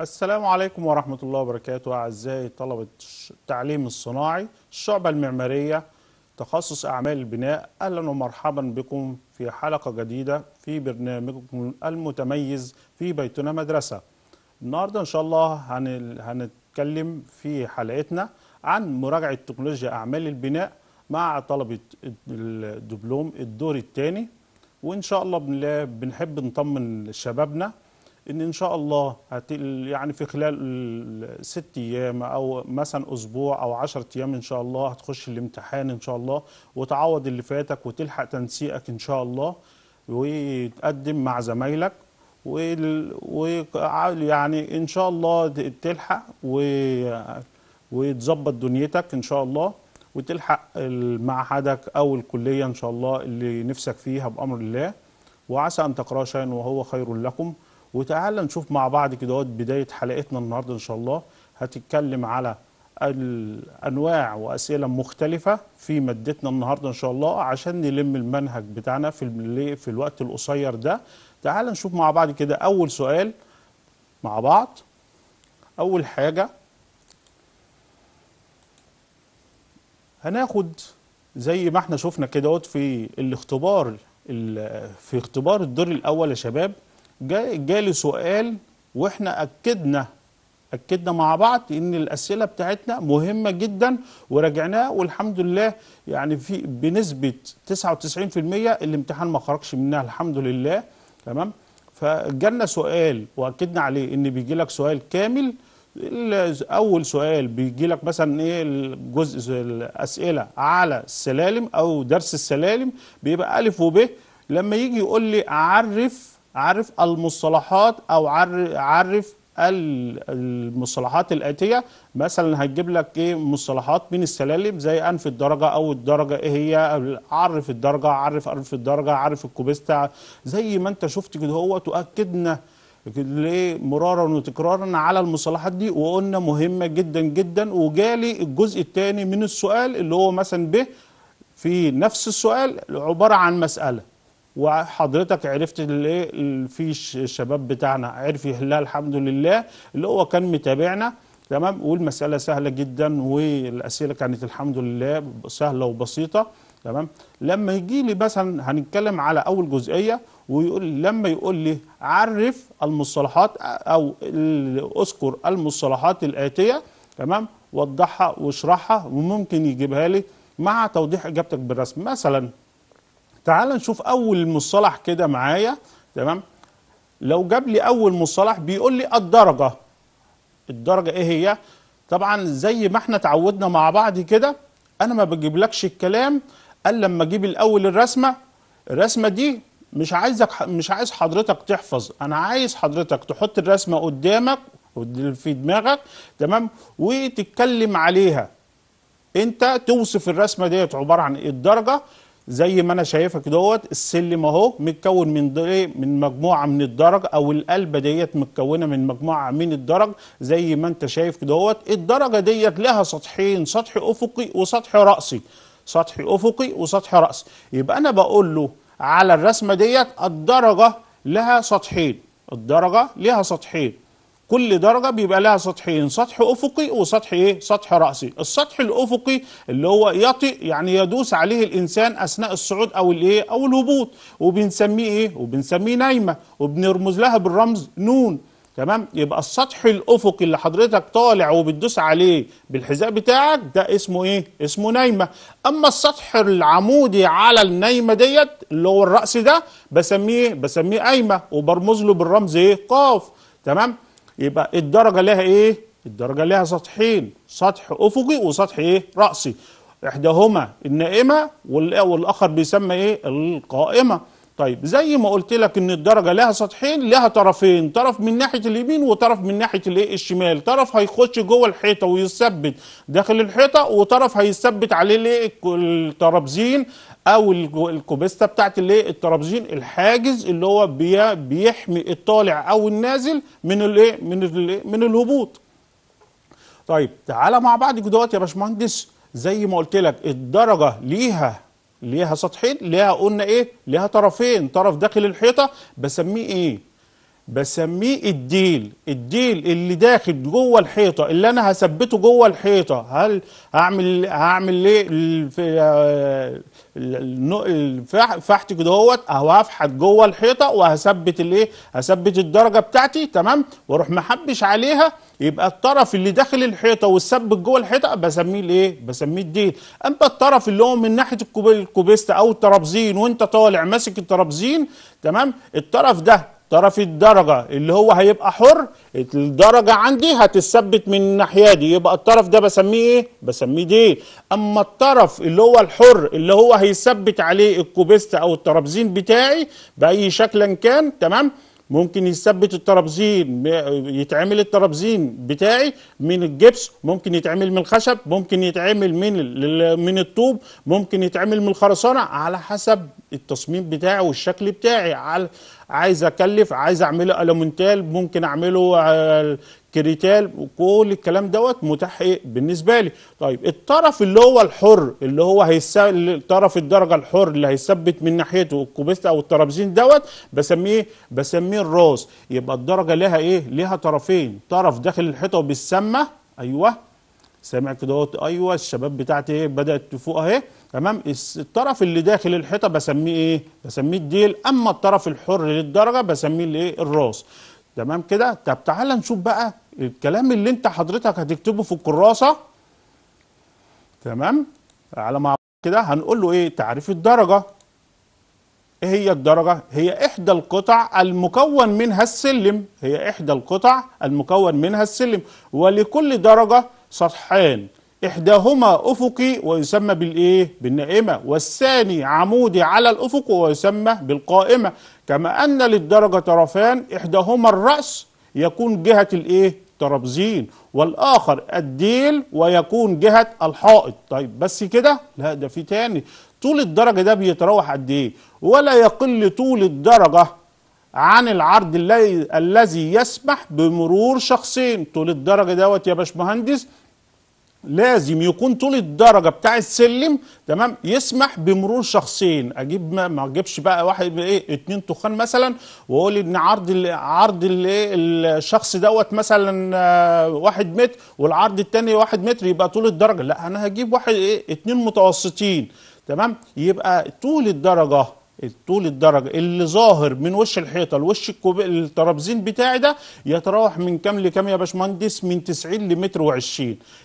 السلام عليكم ورحمة الله وبركاته أعزائي طلبة التعليم الصناعي الشعبة المعمارية تخصص أعمال البناء أهلا ومرحبا بكم في حلقة جديدة في برنامجكم المتميز في بيتنا مدرسة. النهاردة إن شاء الله هن- هنتكلم في حلقتنا عن مراجعة تكنولوجيا أعمال البناء مع طلبة الدبلوم الدور الثاني وإن شاء الله بنحب نطمن شبابنا إن إن شاء الله يعني في خلال ال- ست أيام أو مثلا أسبوع أو عشرة أيام إن شاء الله هتخش الامتحان إن شاء الله وتعوض اللي فاتك وتلحق تنسيقك إن شاء الله وتقدم مع زمايلك وال- وع- يعني إن شاء الله تلحق و- وتظبط دنيتك إن شاء الله وتلحق معهدك أو الكلية إن شاء الله اللي نفسك فيها بأمر الله وعسى أن تقرأوا شيئا وهو خير لكم. وتعالى نشوف مع بعض كده بداية حلقتنا النهارده إن شاء الله. هتتكلم على الأنواع وأسئلة مختلفة في مادتنا النهارده إن شاء الله عشان نلم المنهج بتاعنا في في الوقت القصير ده. تعالى نشوف مع بعض كده أول سؤال مع بعض. أول حاجة هناخد زي ما إحنا شفنا كده في الاختبار ال- في اختبار الدور الأول يا شباب. جالي سؤال وإحنا أكدنا أكدنا مع بعض إن الأسئلة بتاعتنا مهمة جدا وراجعناها والحمد لله يعني في بنسبة 99% الامتحان ما خرجش منها الحمد لله. تمام؟ فجالنا سؤال وأكدنا عليه إن بيجي لك سؤال كامل. أول سؤال بيجي لك مثلا إيه الجزء الأسئلة على السلالم أو درس السلالم بيبقى ألف وب. لما يجي يقول لي عرف عرف المصطلحات أو عر- عرف ال- المصطلحات الآتية؟ مثلا هتجيب لك إيه مصطلحات من السلالم زي أنف الدرجة أو الدرجة إيه هي؟ عرف الدرجة عرف عرف الدرجة عرف الكوبيستا. زي ما أنت شفت كده هو تاكدنا ليه مرارا وتكرارا على المصطلحات دي وقلنا مهمة جدا جدا. وجالي الجزء الثاني من السؤال اللي هو مثلا ب في نفس السؤال عبارة عن مسألة. وحضرتك عرفت الايه ال- في الشباب بتاعنا عرف يحلها الحمد لله اللي هو كان متابعنا. تمام؟ والمسألة سهلة جدا والأسئلة كانت الحمد لله سهلة وبسيطة. تمام؟ لما يجي لي مثلا هنتكلم على أول جزئية ويقول لما يقول لي عرف المصطلحات أو اذكر المصطلحات الآتية تمام؟ وضحها واشرحها وممكن يجيبها لي مع توضيح إجابتك بالرسم. مثلا تعال نشوف أول مصطلح كده معايا تمام؟ لو جاب لي أول مصطلح بيقول لي الدرجة. الدرجة إيه هي؟ طبعا زي ما إحنا اتعودنا مع بعض كده أنا ما بجيبلكش الكلام إلا لما أجيب الأول الرسمة. الرسمة دي مش عايزك مش عايز حضرتك تحفظ أنا عايز حضرتك تحط الرسمة قدامك في دماغك تمام؟ وتتكلم عليها. أنت توصف الرسمة ديت عبارة عن إيه؟ الدرجة. زي ما أنا شايفها كده دوت السلم أهو متكون من إيه من مجموعة من الدرج أو القلبة ديت متكونة من مجموعة من الدرج. زي ما أنت شايف دوت الدرجة ديت لها سطحين سطح أفقي وسطح رأسي. سطح أفقي وسطح راسي يبقى أنا بقول له على الرسمة ديت الدرجة لها سطحين. الدرجة لها سطحين. كل درجة بيبقى لها سطحين سطح أفقي وسطح إيه؟ سطح رأسي. السطح الأفقي اللي هو يطئ يعني يدوس عليه الإنسان أثناء الصعود أو الإيه؟ أو الهبوط. وبنسميه إيه؟ وبنسميه نايمة. وبنرمز لها بالرمز نون. تمام؟ يبقى السطح الأفقي اللي حضرتك طالع وبتدوس عليه بالحذاء بتاعك ده اسمه إيه؟ اسمه نايمة. أما السطح العمودي على النايمة ديت اللي هو الرأس ده بسميه بسميه قايمه وبرمز له بالرمز إيه؟ قاف. تمام؟ يبقى الدرجة لها إيه؟ الدرجة لها سطحين سطح أفقي وسطح إيه؟ رأسي. إحداهما النائمة وال- والآخر بيسمى إيه؟ القائمة. طيب زي ما قلت لك إن الدرجة لها سطحين لها طرفين طرف من ناحية اليمين وطرف من ناحية الإيه؟ الشمال. طرف هيخش جوه الحيطة ويثبت داخل الحيطة وطرف هيثبت عليه الإيه؟ الترابزين أو الكو- الكوبيستا بتاعت الايه الترابزين الحاجز اللي هو بي- بيحمي الطالع أو النازل من الايه من الايه من الهبوط. طيب تعالى مع بعض دلوقتي يا باشمهندس. زي ما قلت لك الدرجة ليها ليها سطحين ليها قلنا إيه؟ ليها طرفين. طرف داخل الحيطة بسميه إيه؟ بسميه الديل. الديل اللي داخل جوه الحيطة اللي أنا هثبته جوه الحيطة. هل هعمل هعمل إيه؟ الف- آه، النو- الفح- فحت كده اهوت أو هفحت جوه الحيطة وهثبت الايه؟ هثبت الدرجة بتاعتي تمام؟ وأروح محبش عليها يبقى الطرف اللي داخل الحيطة والثبت جوه الحيطة بسميه الايه؟ بسميه الديل اما الطرف اللي هو من ناحية الكوب- الكوبيست أو الترابزين وانت طالع ماسك الترابزين تمام؟ الطرف ده طرف الدرجة اللي هو هيبقى حر الدرجة عندي هتثبت من الناحية دي. يبقى الطرف ده بسميه إيه؟ بسميه ديل أما الطرف اللي هو الحر اللي هو هيثبت عليه الكوبيست أو الترابزين بتاعي بأي شكل كان تمام؟ ممكن يثبت الترابزين يتعمل الترابزين بتاعي من الجبس ممكن يتعمل من الخشب ممكن يتعمل من من الطوب ممكن يتعمل من الخرسانة على حسب التصميم بتاعي والشكل بتاعي. على عايز أكلف عايز أعمله ألوميتال ممكن أعمله آه، كريتال وكل الكلام دوت متاح إيه؟ بالنسبة لي. طيب الطرف اللي هو الحر اللي هو هيس طرف الدرجة الحر اللي هيثبت من ناحيته الكوبيست أو الترابزين دوت بسميه بسميه الراس يبقى الدرجة لها إيه؟ لها طرفين. طرف داخل الحيطة وبسميه أيوه سامع كده أيوه الشباب بتاعتي إيه؟ بدأت تفوق أهي. تمام؟ الطرف اللي داخل الحيطة بسميه إيه؟ بسميه الديل أما الطرف الحر للدرجة بسميه الإيه؟ الراس. تمام كده؟ طب تعال نشوف بقى الكلام اللي أنت حضرتك هتكتبه في الكراسة. تمام؟ على مع كده هنقول له إيه؟ تعريف الدرجة. إيه هي الدرجة؟ هي إحدى القطع المكون منها السلم، هي إحدى القطع المكون منها السلم، ولكل درجة سطحان، إحداهما أفقي ويسمى بالإيه؟ بالنائمة، والثاني عمودي على الأفق ويسمى بالقائمة، كما أن للدرجة طرفان إحداهما الرأس يكون جهة الإيه؟ ترابزين والآخر الديل ويكون جهة الحائط. طيب بس كده؟ لا ده في تاني. طول الدرجة ده بيتراوح قد إيه؟ ولا يقل طول الدرجة عن العرض الذي يسمح بمرور شخصين. طول الدرجة دوت يا باشمهندس لازم يكون طول الدرجة بتاع السلم تمام؟ يسمح بمرور شخصين. أجيب ما, ما أجيبش بقى واحد إيه اتنين تخان مثلا وأقول إن عرض عرض ال الشخص دوت مثلا آه، واحد متر والعرض التاني واحد متر يبقى طول الدرجة. لا أنا هجيب واحد إيه اتنين متوسطين تمام؟ يبقى طول الدرجة طول الدرجة اللي ظاهر من وش الحيطة لوش الترابزين بتاعي ده يتراوح من كام لكام يا باشمهندس؟ من 90 لمتر و20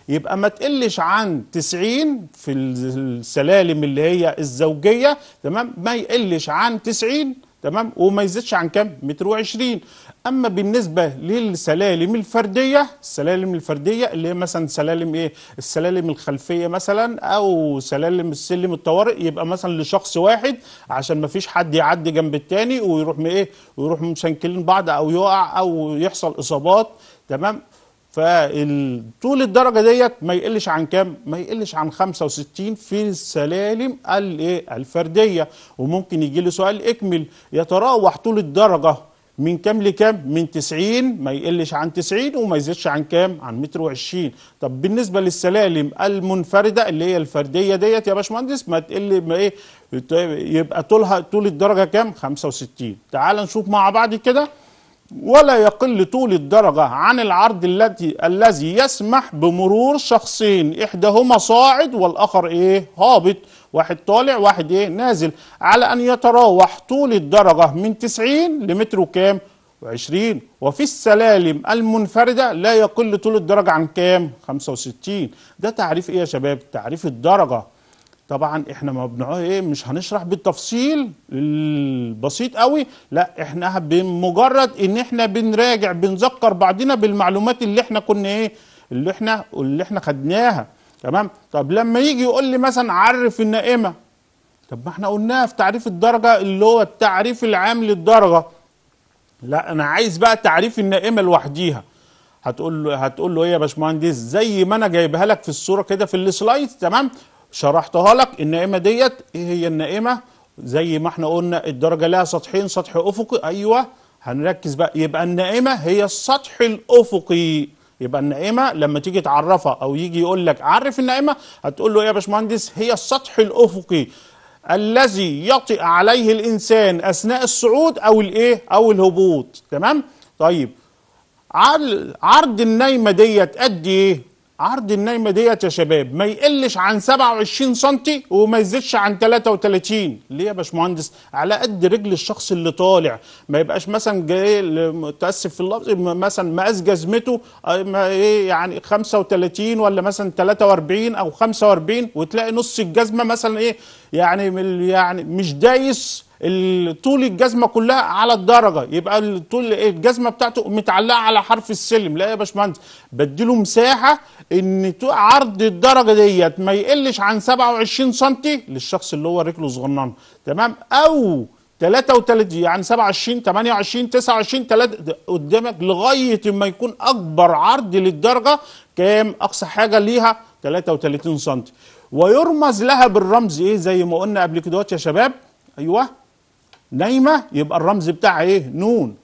يبقى ما تقلش عن 90 في السلالم اللي هي الزوجية تمام؟ ما يقلش عن 90 تمام؟ وما يزيدش عن كام؟ متر وعشرين. أما بالنسبة للسلالم الفردية السلالم الفردية اللي هي مثلا سلالم إيه؟ السلالم الخلفية مثلا أو سلالم السلم الطوارئ يبقى مثلا لشخص واحد عشان ما فيش حد يعدي جنب التاني ويروح إيه؟ ويروح مشنكلين بعض أو يقع أو يحصل إصابات. تمام؟ فطول الدرجة ديت ما يقلش عن كام؟ ما يقلش عن 65 في السلالم الايه الفردية. وممكن يجي لي سؤال إكمل. يتراوح طول الدرجة من كام لكام؟ من 90 ما يقلش عن 90 وما يزيدش عن كام؟ عن متر وعشرين. طب بالنسبة للسلالم المنفردة اللي هي الفردية ديت يا باشمهندس ما تقل ما إيه؟ يبقى طولها طول الدرجة كام؟ 65 تعال نشوف مع بعض كده. ولا يقل طول الدرجة عن العرض الذي الذي يسمح بمرور شخصين. إحداهما صاعد والآخر إيه؟ هابط. واحد طالع واحد إيه؟ نازل. على أن يتراوح طول الدرجة من 90 لمتر وكام؟ وعشرين. وفي السلالم المنفردة لا يقل طول الدرجة عن كام؟ 65 ده تعريف إيه يا شباب؟ تعريف الدرجة. طبعا إحنا ما بنقول إيه مش هنشرح بالتفصيل البسيط قوي لا إحنا بمجرد إن إحنا بنراجع بنذكر بعضنا بالمعلومات اللي إحنا كنا إيه اللي إحنا اللي إحنا خدناها تمام؟ طب لما يجي يقول لي مثلا عرف النائمة طب ما إحنا قلناها في تعريف الدرجة اللي هو التعريف العام للدرجة. لا أنا عايز بقى تعريف النائمة لوحديها. هتقول له هتقول له إيه يا باشمهندس؟ زي ما أنا جايبها لك في الصورة كده في السلايد تمام؟ شرحتها لك النائمة ديت إيه هي النائمة؟ زي ما إحنا قلنا الدرجة لها سطحين سطح أفقي. أيوه هنركز بقى. يبقى النائمة هي السطح الأفقي. يبقى النائمة لما تيجي تعرفها أو يجي يقول لك عرف النائمة هتقول له إيه يا باشمهندس هي السطح الأفقي الذي يطئ عليه الإنسان أثناء الصعود أو الإيه؟ أو الهبوط. تمام؟ طيب عرض النايمه ديت قد إيه؟ عرض النايمة ديت يا شباب ما يقلش عن 27 سم وما يزيدش عن 33 ليه يا باشمهندس؟ على قد رجل الشخص اللي طالع. ما يبقاش مثلا جاي متأسف في اللفظ مثلا مقاس جزمته آه، إيه يعني 35 ولا مثلا 43 أو 45 وتلاقي نص الجزمة مثلا إيه يعني يعني مش دايس طول الجزمة كلها على الدرجة. يبقى طول الجزمة بتاعته متعلقة على حرف السلم. لا يا باشمهندس بديله مساحة إن عرض الدرجة ديت ما يقلش عن 27 سم للشخص اللي هو رجله صغننة. تمام؟ أو 33 يعني 27 28 29 3 قدامك لغاية ما يكون أكبر عرض للدرجة كام؟ أقصى حاجة ليها 33 سم ويرمز لها بالرمز إيه؟ زي ما قلنا قبل كده يا شباب. أيوه. نايمة يبقى الرمز بتاعها إيه؟ نون.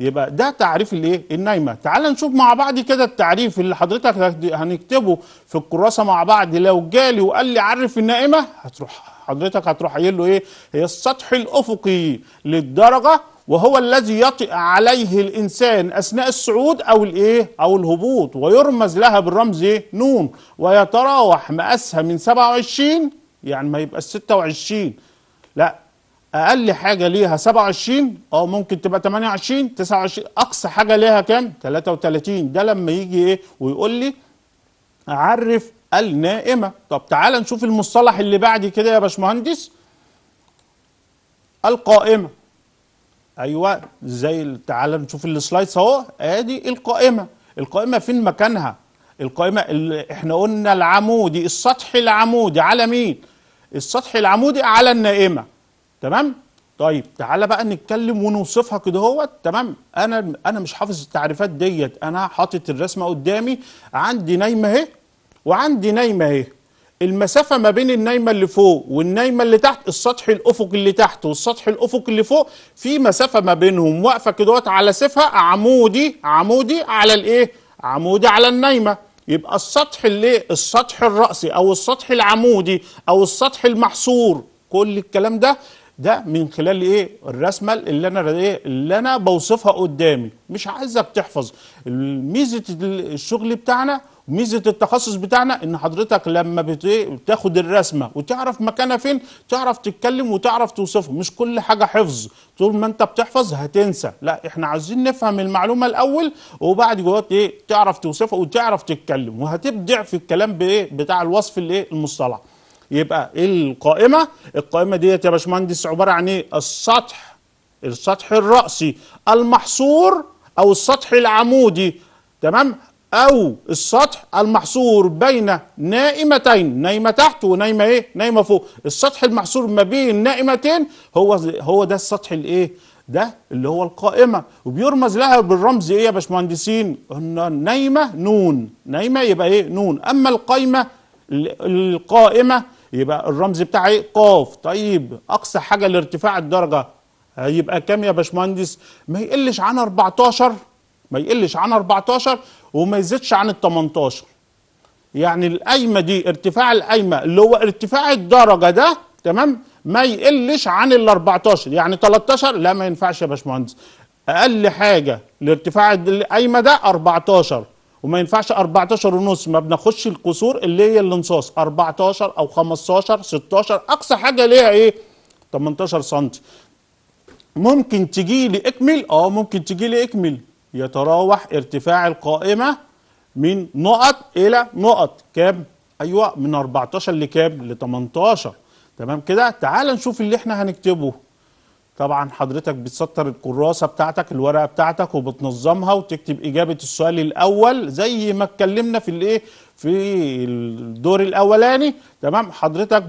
يبقى ده تعريف الإيه؟ النايمة. تعال نشوف مع بعض كده التعريف اللي حضرتك هنكتبه في الكراسة مع بعض. لو جالي وقال لي عرف النائمه هتروح حضرتك هتروح قايل له إيه؟ هي السطح الأفقي للدرجة وهو الذي يطئ عليه الإنسان أثناء الصعود أو الإيه؟ أو الهبوط ويرمز لها بالرمز إيه؟ نون. ويتراوح مقاسها من 27 يعني ما يبقى 26 لا أقل حاجة ليها 27 آه ممكن تبقى 28 29 أقصى حاجة ليها كام؟ 33 ده لما يجي إيه ويقول لي أعرف النائمة. طب تعال نشوف المصطلح اللي بعد كده يا باشمهندس. القائمة. أيوه زي ال- تعال نشوف السلايدز أهو. أدي القائمة. القائمة فين مكانها؟ القائمة اللي إحنا قلنا العمودي السطح العمودي. على مين؟ السطح العمودي على النائمة. تمام؟ طيب تعالى بقى نتكلم ونوصفها كده هو تمام؟ أنا أنا مش حافظ التعريفات ديت. أنا حاطط الرسمة قدامي. عندي نايمة أهي وعندي نايمة أهي. المسافة ما بين النايمة اللي فوق والنايمة اللي تحت السطح الافقي اللي تحت والسطح الافقي اللي فوق في مسافة ما بينهم. واقفة كده على سيفها عمودي عمودي على الإيه؟ عمودي على النايمة. يبقى السطح اللي السطح الرأسي أو السطح العمودي أو السطح المحصور كل الكلام ده ده من خلال إيه؟ الرسمة اللي أنا إيه؟ اللي أنا بوصفها قدامي. مش عايزك تحفظ. ميزة الشغل بتاعنا ميزه التخصص بتاعنا إن حضرتك لما إيه؟ بتاخد الرسمة وتعرف مكانها فين تعرف تتكلم وتعرف توصفها مش كل حاجة حفظ. طول ما أنت بتحفظ هتنسى. لا إحنا عايزين نفهم المعلومة الأول وبعد جوات إيه؟ تعرف توصفها وتعرف تتكلم. وهتبدع في الكلام بإيه؟ بتاع الوصف الايه المصطلح. يبقى القائمة؟ القائمة ديت يا باشمهندس عبارة عن إيه؟ السطح السطح الرأسي المحصور أو السطح العمودي تمام؟ أو السطح المحصور بين نائمتين نايمة تحت ونايمة إيه؟ نايمة فوق. السطح المحصور ما بين نائمتين هو هو ده السطح الإيه؟ ده اللي هو القائمة. وبيرمز لها بالرمز إيه يا باشمهندسين؟ قلنا نايمة نون. نايمة يبقى إيه؟ نون. أما القايمة ال- القائمة يبقى الرمز بتاعها إيه قاف. طيب أقصى حاجة لارتفاع الدرجة. هيبقى كام يا باشمهندس؟ ما يقلش عن 14 ما يقلش عن 14 وما يزيدش عن ال 18 يعني القايمة دي ارتفاع القايمة اللي هو ارتفاع الدرجة ده تمام؟ ما يقلش عن ال 14 يعني 13 لا ما ينفعش يا باشمهندس. أقل حاجة لارتفاع القايمة ده 14 وما ينفعش 14 ونص ما بناخدش الكسور اللي هي الانصاص 14 أو 15 16 أقصى حاجة ليها إيه؟ 18 سم ممكن تجي لي إكمل؟ آه ممكن تجي لي إكمل. يتراوح ارتفاع القائمة من نقط إلى نقط. كام؟ أيوه من 14 لكام؟ ل 18 تمام كده؟ تعال نشوف اللي إحنا هنكتبه. طبعا حضرتك بتسطر الكراسة بتاعتك الورقة بتاعتك وبتنظمها وتكتب إجابة السؤال الأول زي ما اتكلمنا في الإيه؟ في الدور الأولاني. تمام؟ حضرتك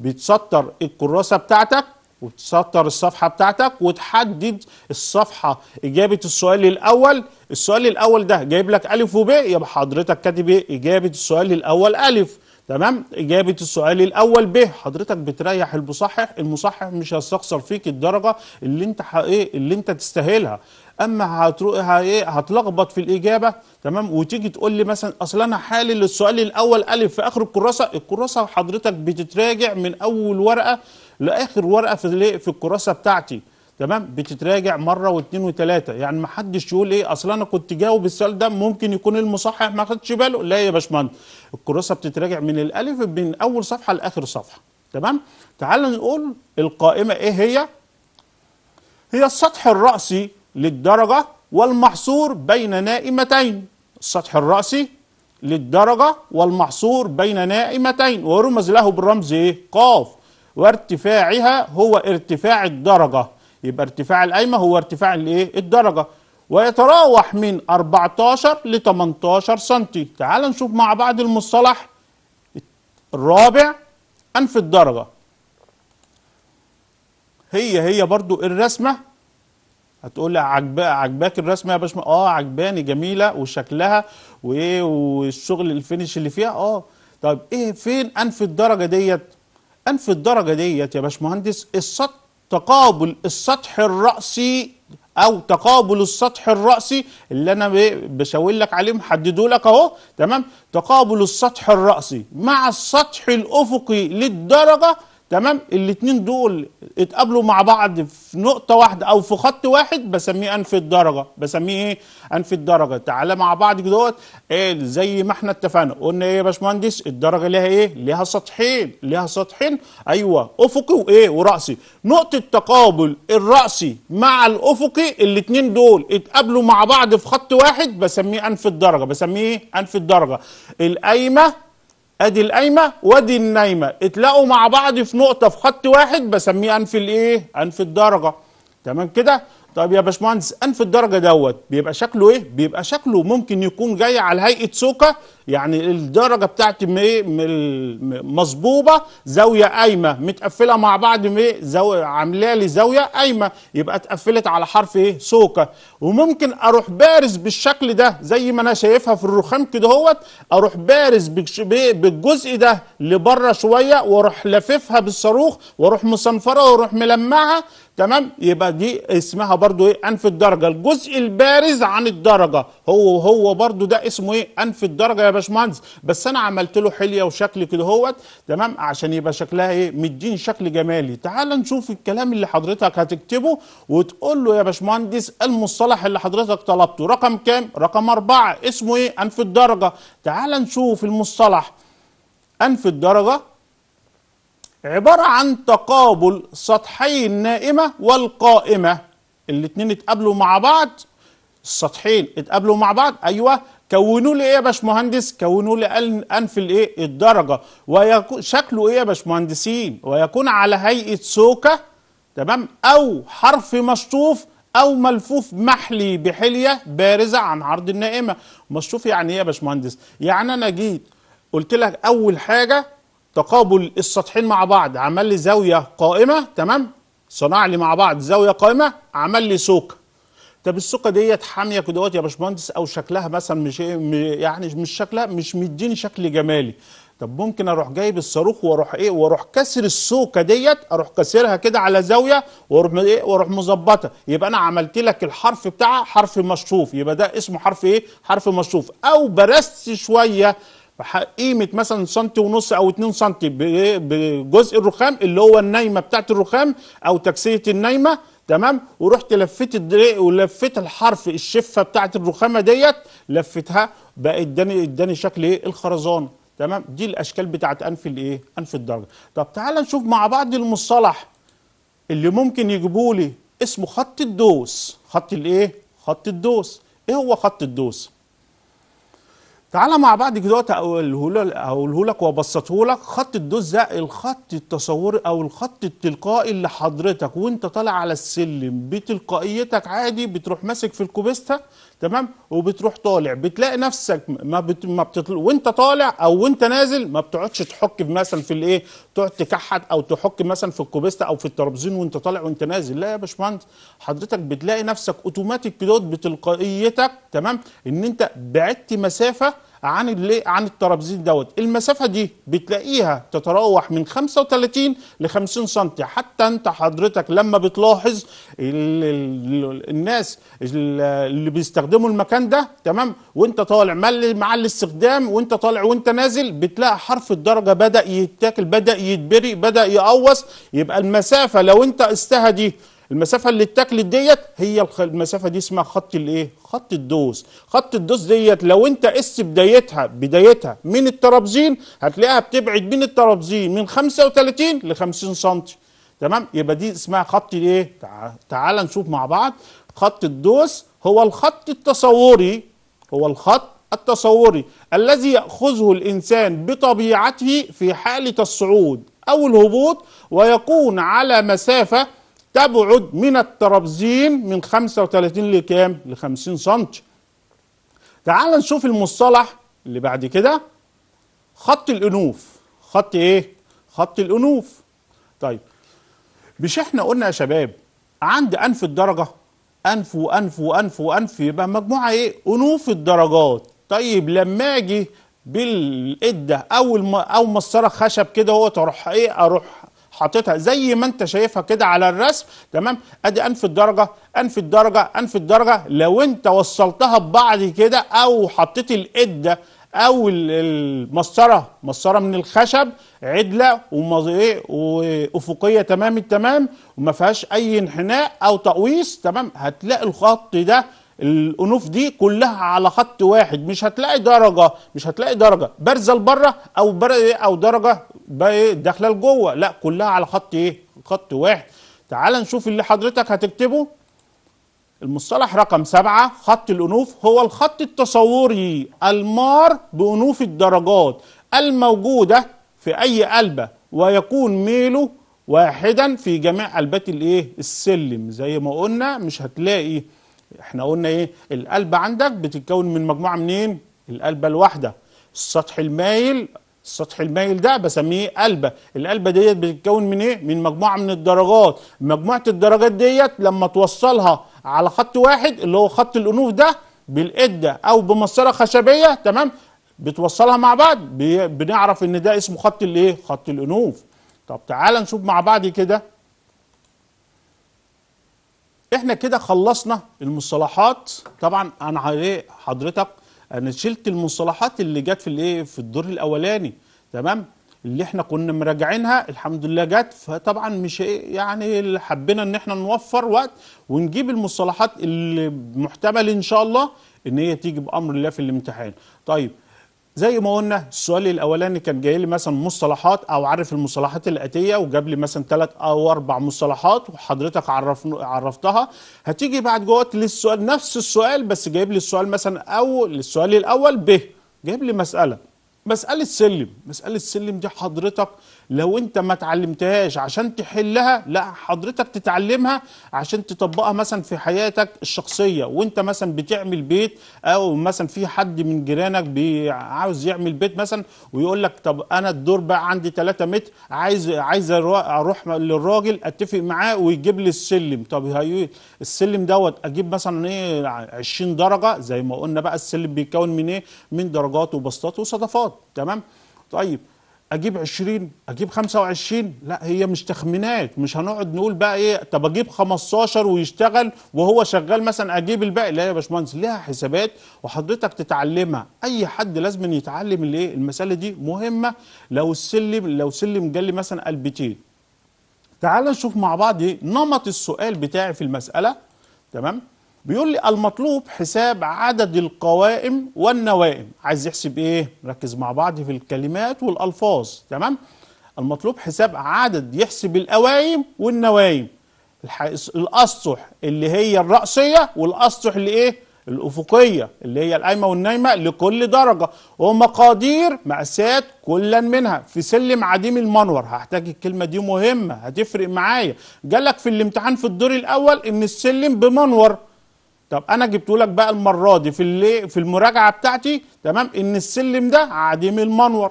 بتسطر الكراسة بتاعتك وتسطر الصفحة بتاعتك وتحدد الصفحة إجابة السؤال الأول. السؤال الأول ده جايب لك ألف وب يبقى حضرتك كاتب إيه؟ إجابة السؤال الأول ألف. تمام؟ إجابة السؤال الأول ب حضرتك بتريح المصحح المصحح مش هيستخسر فيك الدرجة اللي أنت إيه اللي أنت تستاهلها. أما هتروح إيه هتلخبط في الإجابة تمام؟ وتيجي تقول لي مثلا أصل أنا حالل السؤال الأول ألف في آخر الكراسة الكراسة حضرتك بتتراجع من أول ورقة لآخر ورقة في في الكراسة بتاعتي. تمام؟ بتتراجع مرة واثنين وثلاثه يعني ما حدش يقول إيه أصل أنا كنت جاوب السؤال ده ممكن يكون المصحح ما خدش باله. لا يا باشمهندس الكراسة بتتراجع من الألف من أول صفحة لآخر صفحة. تمام؟ تعال نقول القائمة إيه هي؟ هي السطح الرأسي للدرجة والمحصور بين نائمتين. السطح الرأسي للدرجة والمحصور بين نائمتين. ورمز له بالرمز إيه؟ قاف. وارتفاعها هو ارتفاع الدرجة. يبقى ارتفاع القايمة هو ارتفاع الايه؟ الدرجة. ويتراوح من 14 ل 18 سنتي. تعال نشوف مع بعض المصطلح الرابع أنف الدرجة. هي هي برضو الرسمة. هتقول لي عجبا عجباك الرسمة يا باشمهندس؟ آه عجباني جميلة وشكلها وايه والشغل الفينش اللي فيها؟ آه. طيب إيه فين أنف الدرجة ديت؟ أنف الدرجة ديت يا باشمهندس السطح تقابل السطح الرأسي أو تقابل السطح الرأسي اللي أنا بشاور لك عليه محدده لك أهو. تمام؟ تقابل السطح الرأسي مع السطح الأفقي للدرجة تمام؟ الاثنين دول اتقابلوا مع بعض في نقطة واحدة أو في خط واحد بسميه أنف الدرجة. بسميه إيه؟ أنف الدرجة. تعالى مع بعض كده إيه؟ زي ما إحنا اتفقنا. قلنا إيه يا باشمهندس؟ الدرجة ليها إيه؟ ليها سطحين. ليها سطحين. أيوه. أفقي وإيه؟ ورأسي. نقطة تقابل الرأسي مع الأفقي الاثنين دول اتقابلوا مع بعض في خط واحد بسميه أنف الدرجة. بسميه إيه؟ أنف الدرجة. القايمة ادي القايمة وادي النايمة. اتلاقوا مع بعض في نقطة في خط واحد بسميه أنف الإيه؟ أنف الدرجة. تمام كده؟ طيب يا باشمهندس أنف الدرجة دوت بيبقى شكله إيه؟ بيبقى شكله ممكن يكون جاي على هيئة سوكه يعني الدرجة بتاعتي مصبوبه زاوية قايمة متقفلة مع بعض زاويه عامله لي زاويه قايمة يبقى اتقفلت على حرف إيه؟ سوكه وممكن أروح بارز بالشكل ده زي ما أنا شايفها في الرخام كده هوت أروح بارز بالجزء ده لبرة شوية وأروح لاففها بالصاروخ وأروح مصنفرة وأروح ملمعها تمام؟ يبقى دي اسمها برضو إيه؟ أنف الدرجة. الجزء البارز عن الدرجة. هو هو برضو ده اسمه إيه؟ أنف الدرجة يا باشمهندس. بس أنا عملت له حلية وشكل كده هوت. تمام؟ عشان يبقى شكلها إيه؟ مديني شكل جمالي. تعال نشوف الكلام اللي حضرتك هتكتبه وتقول له يا باشمهندس المصطلح اللي حضرتك طلبته. رقم كام؟ رقم أربعة. اسمه إيه؟ أنف الدرجة. تعال نشوف المصطلح. أنف الدرجة. عبارة عن تقابل سطحي النائمة والقائمة. الاتنين اتقابلوا مع بعض. السطحين اتقابلوا مع بعض. أيوه. كونوا لي إيه يا باشمهندس؟ كونوا لي أنف الإيه؟ الدرجة. ويكون شكله إيه يا باشمهندسين؟ ويكون على هيئة سوكة. تمام؟ أو حرف مشطوف أو ملفوف محلي بحلية بارزة عن عرض النائمة. مشطوف يعني إيه يا باشمهندس؟ يعني أنا جيت قلت لك أول حاجة تقابل السطحين مع بعض عمل لي زاوية قائمة تمام؟ صنع لي مع بعض زاوية قائمة عمل لي سوكه طب السوكه ديت حامية كده يا باشمهندس أو شكلها مثلا مش يعني مش شكلها مش مديني شكل جمالي. طب ممكن أروح جايب الصاروخ وأروح إيه وأروح كسر السوكه ديت أروح كسرها كده على زاوية وأروح إيه وأروح مظبطها. يبقى أنا عملت لك الحرف بتاعها حرف مشطوف يبقى ده اسمه حرف إيه؟ حرف مشطوف. أو برست شوية قيمه مثلا سنتي ونص أو 2 سنتي بجزء الرخام اللي هو النايمة بتاعت الرخام أو تكسيه النايمة تمام؟ ورحت لفيت الدريق ولفيت الحرف الشفة بتاعت الرخامة ديت لفتها بقى اداني اداني شكل إيه؟ الخرزانه تمام؟ دي الأشكال بتاعت أنف الايه أنف الدرجة. طب تعال نشوف مع بعض المصطلح اللي ممكن يجيبوا لي اسمه خط الدوس. خط الإيه؟ خط الدوس. إيه هو خط الدوس؟ تعالى مع بعض كده أقوله لك وأبسطه لك. خط الدوس ده الخط التصوري أو الخط التلقائي اللي حضرتك وأنت طالع على السلم بتلقائيتك عادي بتروح ماسك في الكوبيستا تمام؟ وبتروح طالع. بتلاقي نفسك ما, بت... ما بتطل... وأنت طالع أو وأنت نازل ما بتقعدش تحك مثلا في الإيه تقعد تكحت أو تحك مثلا في الكوبيستا أو في الترابزين وأنت طالع وأنت نازل. لا يا باشمهندس حضرتك بتلاقي نفسك اوتوماتيك بتلقائيتك تمام؟ إن أنت بعدت مسافة عن عن الترابزين دوت. المسافة دي بتلاقيها تتراوح من 35 ل 50 سم حتى انت حضرتك لما بتلاحظ ال ال الناس اللي بيستخدموا المكان ده تمام؟ وانت طالع مع الاستخدام وانت طالع وانت نازل بتلاقي حرف الدرجة بدأ يتاكل بدأ يتبري بدأ يقوص. يبقى المسافة لو انت قستها دي المسافة اللي اتاكلت ديت هي المسافة دي اسمها خط الايه؟ خط الدوس، خط الدوس ديت لو انت قست بدايتها بدايتها من الترابزين هتلاقيها بتبعد بين الترابزين من 35 ل 50 سم. تمام؟ يبقى دي اسمها خط الايه؟ تعال نشوف مع بعض خط الدوس هو الخط التصوري هو الخط التصوري الذي يأخذه الإنسان بطبيعته في حالة الصعود أو الهبوط ويكون على مسافة تبعد من الترابزين من 35 لكام؟ ل 50 سم. تعال نشوف المصطلح اللي بعد كده خط الأنوف. خط إيه؟ خط الأنوف. طيب مش إحنا قلنا يا شباب عند أنف الدرجة أنف وأنف وأنف وأنف يبقى مجموعة إيه؟ أنوف الدرجات. طيب لما أجي بالقدة أو الم... أو مسطرة خشب كده هو تروح إيه؟ أروح حاططها زي ما انت شايفها كده على الرسم تمام؟ ادي انف الدرجة انف الدرجة انف الدرجة. لو انت وصلتها ببعض كده أو حطيت القده أو المسطرة مسطرة من الخشب عدلة وافقية تمام؟ التمام. وما فيهاش اي انحناء أو تقويس تمام؟ هتلاقي الخط ده الانوف دي كلها على خط واحد. مش هتلاقي درجة مش هتلاقي درجة. بارزه لبرة أو أو درجة داخلة لجوه. لا كلها على خط إيه؟ خط واحد. تعال نشوف اللي حضرتك هتكتبه. المصطلح رقم سبعة خط الأنوف هو الخط التصوري المار بأنوف الدرجات الموجودة في أي قلبة ويكون ميله واحدا في جميع قلبات الإيه؟ السلم. زي ما قلنا مش هتلاقي. إحنا قلنا إيه؟ القلبة عندك بتتكون من مجموعة منين؟ القلبة الواحدة. السطح المايل السطح المايل ده بسميه قلبة القلبة ديت بتتكون من إيه؟ من مجموعة من الدرجات. مجموعة الدرجات ديت لما توصلها على خط واحد اللي هو خط الأنوف ده بالقدة أو بمسطرة خشبية تمام؟ بتوصلها مع بعض. بنعرف إن ده اسمه خط الإيه؟ خط الأنوف. طب تعال نشوف مع بعض كده. إحنا كده خلصنا المصطلحات. طبعا أنا حضرتك أنا شلت المصطلحات اللي جت في الإيه في الدور الأولاني. تمام؟ اللي إحنا كنا مراجعينها الحمد لله جت. فطبعا مش إيه يعني حبينا إن إحنا نوفر وقت ونجيب المصطلحات اللي محتمل إن شاء الله إن هي تيجي بأمر الله في الامتحان. طيب زي ما قلنا السؤال الأولاني كان جاي لي مثلا مصطلحات أو عارف المصطلحات الآتية وجاب لي مثلا ثلاث أو أربع مصطلحات وحضرتك عرف عرفتها. هتيجي بعد جوه للسؤال نفس السؤال بس جايب لي السؤال مثلا أو السؤال الأول ب. جايب لي مسألة مسألة سلم. مسألة السلم دي حضرتك لو انت ما اتعلمتهاش عشان تحلها لا حضرتك تتعلمها عشان تطبقها مثلا في حياتك الشخصية. وانت مثلا بتعمل بيت أو مثلا في حد من جيرانك عاوز يعمل بيت مثلا ويقول لك طب أنا الدور بقى عندي 3 متر عايز عايز أروح للراجل أتفق معاه ويجيب لي السلم. طب هي السلم دوت أجيب مثلا إيه 20 درجة؟ زي ما قلنا بقى السلم بيتكون من إيه؟ من درجات وبسطات وصدفات. تمام؟ طيب أجيب 20 أجيب 25 لا هي مش تخمينات مش هنقعد نقول بقى إيه طب أجيب 15 ويشتغل وهو شغال مثلا أجيب الباقي؟ لا يا باشمهندس ليها حسابات وحضرتك تتعلمها. أي حد لازم يتعلم الإيه المسألة دي مهمة. لو السلم لو سلم جالي مثلا قلبتين تعال نشوف مع بعض إيه نمط السؤال بتاعي في المسألة. تمام؟ بيقول لي المطلوب حساب عدد القوائم والنوائم. عايز يحسب إيه؟ ركز مع بعض في الكلمات والألفاظ. تمام؟ المطلوب حساب عدد يحسب القوائم والنوايم الأسطح اللي هي الرأسية والأسطح اللي إيه؟ الأفقية اللي هي القايمة والنايمة لكل درجة. ومقادير مقاسات كلا منها. في سلم عديم المنور. هحتاج الكلمة دي مهمة هتفرق معايا. جالك في الامتحان في الدور الأول إن السلم بمنور. طب أنا جبت لك بقى المرة دي في اللي في المراجعة بتاعتي تمام؟ إن السلم ده عديم المنور.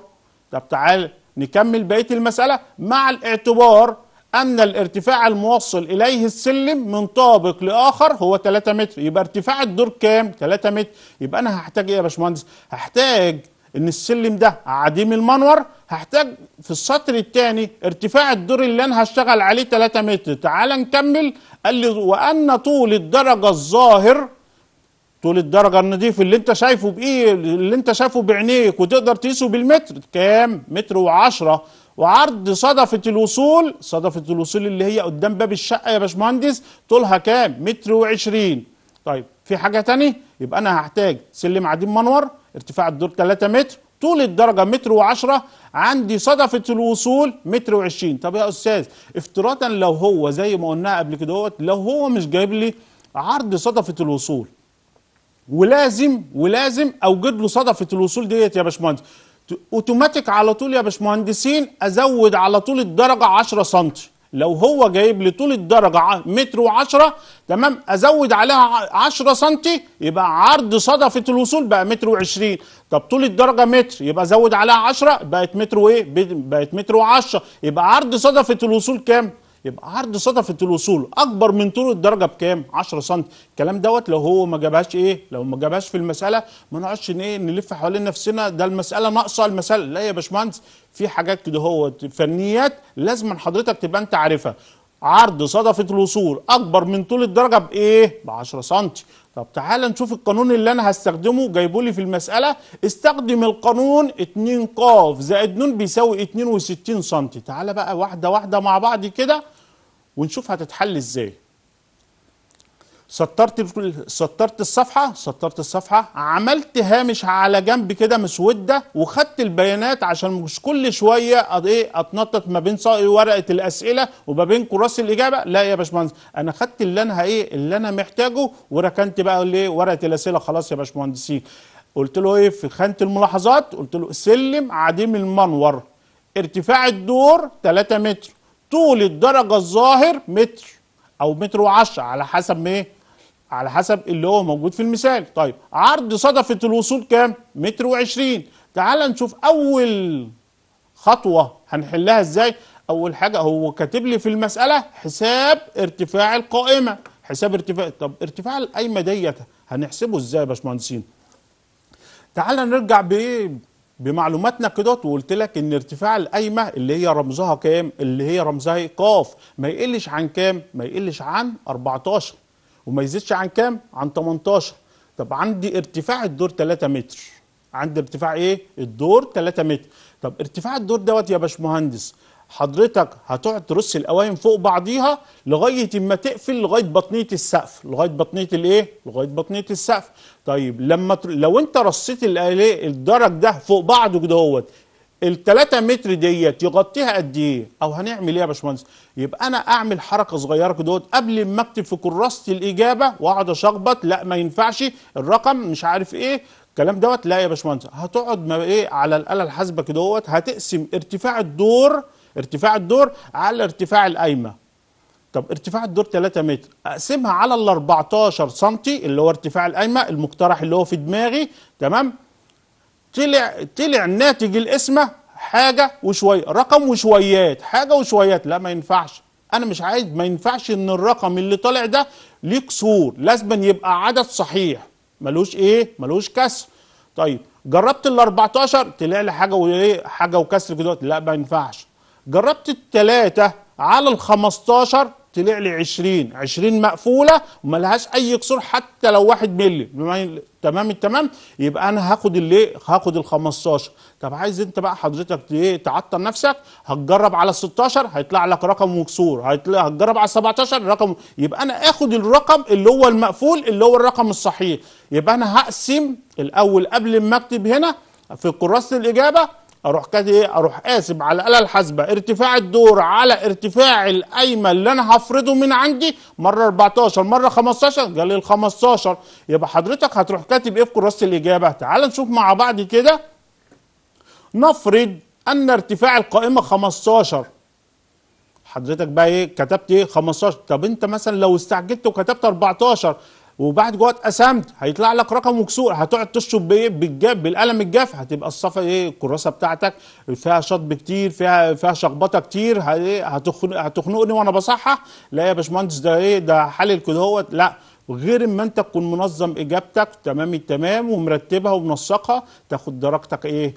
طب تعال نكمل بقية المسألة مع الاعتبار أن الارتفاع الموصل إليه السلم من طابق لآخر هو 3 متر. يبقى ارتفاع الدور كام؟ 3 متر. يبقى أنا هحتاج إيه يا باشمهندس؟ هحتاج إن السلم ده عديم المنور هحتاج في السطر الثاني ارتفاع الدور اللي أنا هشتغل عليه 3 متر. تعال نكمل. قال لي وأن طول الدرجة الظاهر طول الدرجة النظيف اللي أنت شايفه بإيه؟ اللي أنت شايفه بعينيك وتقدر تقيسه بالمتر. كام؟ متر وعشرة. وعرض صدفة الوصول صدفة الوصول اللي هي قدام باب الشقة يا باشمهندس طولها كام؟ متر وعشرين. طيب في حاجة تاني؟ يبقى أنا هحتاج سلم عديم منور ارتفاع الدور 3 متر طول الدرجة متر وعشرة عندي صدفة الوصول متر وعشرين. طب يا أستاذ افتراضا لو هو زي ما قلنا قبل كده لو هو مش جايب لي عرض صدفة الوصول ولازم ولازم أوجد له صدفة الوصول ديت يا باشمهندس. أوتوماتيك على طول يا باشمهندسين أزود على طول الدرجة 10 سم لو هو جايب لي طول الدرجة ع- متر و10 تمام أزود عليها ع- 10 سم يبقى عرض صدفة الوصول بقى متر و20 طب طول الدرجة متر يبقى أزود عليها 10 بقت متر وإيه؟ ب- بقت متر و10 يبقى عرض صدفة الوصول كام؟ يبقى عرض صدفة الوصول أكبر من طول الدرجة بكام؟ 10 سم، الكلام دوت لو هو ما جابهاش إيه؟ لو ما جابهاش في المسألة ما نقعدش إيه نلف حوالين نفسنا ده المسألة ناقصة المسألة، لا يا باشمهندس في حاجات كده هو فنيات لازم حضرتك تبقى أنت عارفها. عرض صدفة الوصول أكبر من طول الدرجة بإيه؟ ب 10 سم. طب تعال نشوف القانون اللي أنا هستخدمه جايبه لي في المسألة، استخدم القانون 2 ق زائد ن بيساوي 62 سم. تعال بقى واحدة واحدة مع بعض كده ونشوف هتتحل إزاي سطرت سطرت الصفحة سطرت الصفحة عملت هامش على جنب كده مسودة وخدت البيانات عشان مش كل شوية إيه أتنطط ما بين ورقة الأسئلة وما بين كراس الإجابة. لا يا باشمهندس أنا خدت اللي أنا إيه اللي أنا محتاجه وركنت بقى ليه ورقة الأسئلة. خلاص يا باشمهندسين. قلت له إيه في خانة الملاحظات قلت له سلم عديم المنور. ارتفاع الدور 3 متر طول الدرجة الظاهر متر أو متر وعشرة على حسب إيه؟ على حسب اللي هو موجود في المثال طيب عرض صدفة الوصول كام؟ متر وعشرين تعال نشوف أول خطوة هنحلها إزاي؟ أول حاجة هو كاتب لي في المسألة حساب ارتفاع القائمة حساب ارتفاع طب ارتفاع القايمة ديت هنحسبه إزاي يا باشمهندسين؟ تعال نرجع بايه بمعلوماتنا كده وقلت لك إن ارتفاع القايمة اللي هي رمزها كام اللي هي رمزها إيه؟ قاف ما يقلش عن كام ما يقلش عن 14 وما يزيدش عن كام؟ عن 18 طب عندي ارتفاع الدور 3 متر. عندي ارتفاع إيه؟ الدور 3 متر. طب ارتفاع الدور دوت يا باشمهندس حضرتك هتقعد ترص القوايم فوق بعضيها لغاية اما تقفل لغاية بطنية السقف. لغاية بطنية الايه؟ لغاية بطنية السقف. طيب لما. لو انت رصيت الدرج ده فوق بعضه كده اهوت التلاتة متر ديت يغطيها قد إيه؟ أو هنعمل إيه يا باشمهندس؟ يبقى أنا أعمل حركة صغيرة كده قبل ما أكتب في كراسة الإجابة وأقعد أشخبط لا ما ينفعش الرقم مش عارف إيه الكلام دوت. لا يا باشمهندس هتقعد ما إيه على الآلة الحاسبة كده هتقسم ارتفاع الدور ارتفاع الدور على ارتفاع القايمة. طب ارتفاع الدور 3 متر أقسمها على ال 14 سم اللي هو ارتفاع القايمة المقترح اللي هو في دماغي تمام؟ طلع طلع ناتج القسمه حاجة وشوية رقم وشويات حاجة وشويات. لا ما ينفعش. أنا مش عايز ما ينفعش إن الرقم اللي طالع ده ليه كسور لازم يبقى عدد صحيح. ملوش إيه؟ ملوش كسر. طيب جربت ال 14 طلع لي حاجة وإيه؟ حاجة وكسر كده. لا ما ينفعش. جربت التلاتة على ال 15 طلع لي 20 20 مقفولة وملهاش أي كسور حتى لو واحد ملي بما ي- تمام؟ التمام؟ يبقى أنا هاخد اللي هاخد ال 15 طب عايز أنت بقى حضرتك إيه تعطل نفسك؟ هتجرب على ال 16 هيطلع لك رقم وكسور هتجرب على ال 17 رقم يبقى أنا آخد الرقم اللي هو المقفول اللي هو الرقم الصحيح. يبقى أنا هقسم الأول قبل ما أكتب هنا في كراسة الإجابة أروح كده إيه أروح قاسم على الاله الحاسبة. ارتفاع الدور على ارتفاع القايمه اللي أنا هفرضه من عندي مرة 14 مرة 15 قال لي ال 15 يبقى حضرتك هتروح كاتب إيه في كراسه الإجابة. تعال نشوف مع بعض كده. نفرض أن ارتفاع القائمة 15 حضرتك بقى إيه كتبت إيه؟ 15 طب أنت مثلا لو استعجلت وكتبت 14 وبعد جوه قسمت هيطلع لك رقم مكسور هتقعد تشطب بايه بالجاف بالقلم الجاف هتبقى الصفحه إيه الكراسة بتاعتك فيها شطب كتير فيها فيها شخبطة كتير إيه، هتخن- هتخنقني وأنا بصحح. لا يا باشمهندس ده إيه ده حلل كده هوت لا غير إما أنت تكون منظم إجابتك تمام التمام ومرتبها ومنسقها تاخد درجتك إيه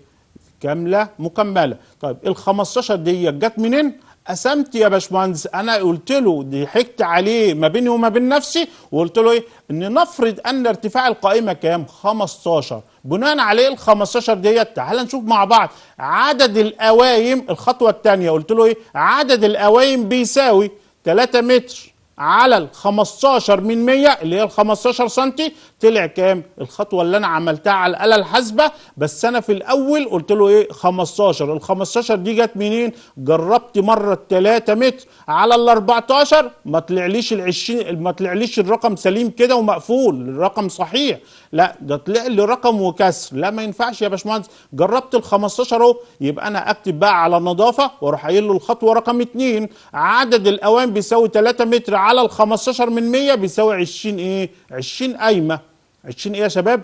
كاملة مكملة. طيب ال 15 دي جت منين؟ قسمت يا باشمهندس أنا قلت له ضحكت عليه ما بيني وما بين نفسي وقلت له إيه؟ إن نفرض أن ارتفاع القائمة كام؟ 15 بناء عليه ال 15 ديت تعال نشوف مع بعض. عدد القوايم الخطوة الثانية قلت له إيه؟ عدد القوايم بيساوي 3 متر على ال 15 من 100 اللي هي ال 15 سم طلع كام؟ الخطوة اللي أنا عملتها على الآلة الحاسبة. بس أنا في الأول قلت له إيه؟ 15 ال 15 دي جت منين؟ جربت مرة 3 متر على ال 14 ما طلعليش ال 20 ما طلعليش الرقم سليم كده ومقفول. الرقم صحيح. لا ده طلع لي رقم وكسر. لا ما ينفعش يا باشمهندس. جربت ال 15 اهو. يبقى أنا أكتب بقى على النظافة وأروح قايل له الخطوة رقم 2 عدد الأوان بيساوي 3 متر على ال 15 من 100 بيساوي 20 إيه؟ 20 قايمة. 20 إيه يا شباب؟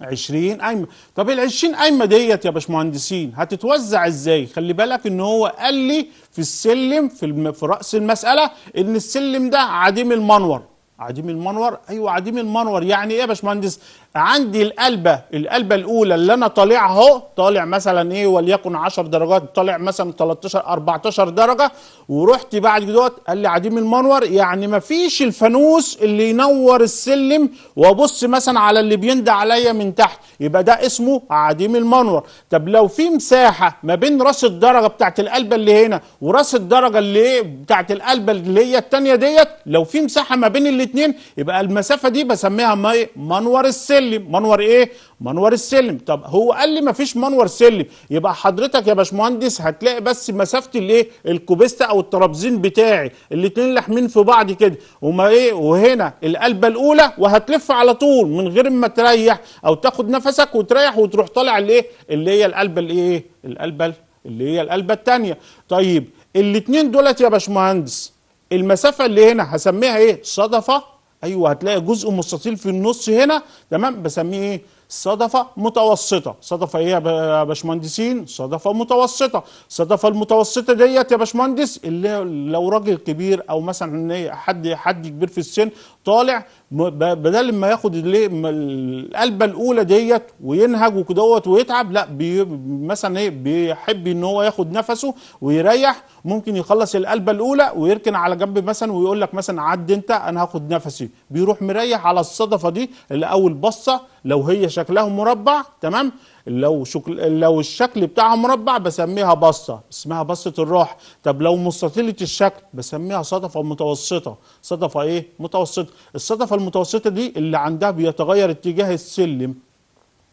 20 قايمه طب ال 20 قايمه ديت يا باشمهندسين هتتوزع إزاي؟ خلي بالك إن هو قال لي في السلم في الم... في رأس المسألة إن السلم ده عديم المنور. عديم المنور؟ أيوه عديم المنور. يعني إيه يا باشمهندس؟ عندي القلبه القلبه الأولى اللي أنا طالعها أهو طالع مثلا إيه وليكن 10 درجات طالع مثلا 13 14 درجة ورحت بعد كده قال لي عديم المنور. يعني ما فيش الفانوس اللي ينور السلم وأبص مثلا على اللي بيندى عليا من تحت. يبقى ده اسمه عديم المنور. طب لو في مساحة ما بين راس الدرجة بتاعت القلبه اللي هنا وراس الدرجة اللي إيه بتاعت القلبه اللي هي الثانية ديت لو في مساحة ما بين الاثنين يبقى المسافة دي بسميها منور السلم. منور إيه؟ منور السلم. طب هو قال لي ما فيش منور سلم. يبقى حضرتك يا باشمهندس هتلاقي بس مسافة الإيه؟ الكوبيستا أو الترابزين بتاعي. الاثنين لاحمين في بعض كده. وما إيه؟ وهنا القلبة الأولى وهتلف على طول من غير ما تريح أو تاخد نفسك وتريح وتروح طالع الايه اللي هي القلبة الإيه؟ القلبة اللي هي القلبة الثانية طيب الاثنين دولت يا باشمهندس المسافة اللي هنا هسميها إيه؟ صدفة. أيوه هتلاقي جزء مستطيل في النص هنا. تمام؟ بسميه إيه؟ صدفة متوسطة. صدفة إيه يا باشمهندسين؟ صدفة متوسطة. الصدفه المتوسطة ديت يا باشمهندس اللي لو راجل كبير أو مثلا إيه حد حد كبير في السن طالع بدل ما ياخد القلبة الأولى ديت وينهج وكدهوت ويتعب لا بي مثلا إيه بيحب إن هو ياخد نفسه ويريح ممكن يخلص القلبة الأولى ويركن على جنب مثلا ويقول لك مثلا عد أنت أنا هاخد نفسي. بيروح مريح على الصدفة دي اللي اول بصة لو هي شكلها مربع تمام؟ لو شكل لو الشكل بتاعها مربع بسميها بصة. اسمها بصة الراحه طب لو مستطيلة الشكل بسميها صدفة متوسطة. صدفة إيه؟ متوسطة. الصدفة المتوسطة دي اللي عندها بيتغير اتجاه السلم.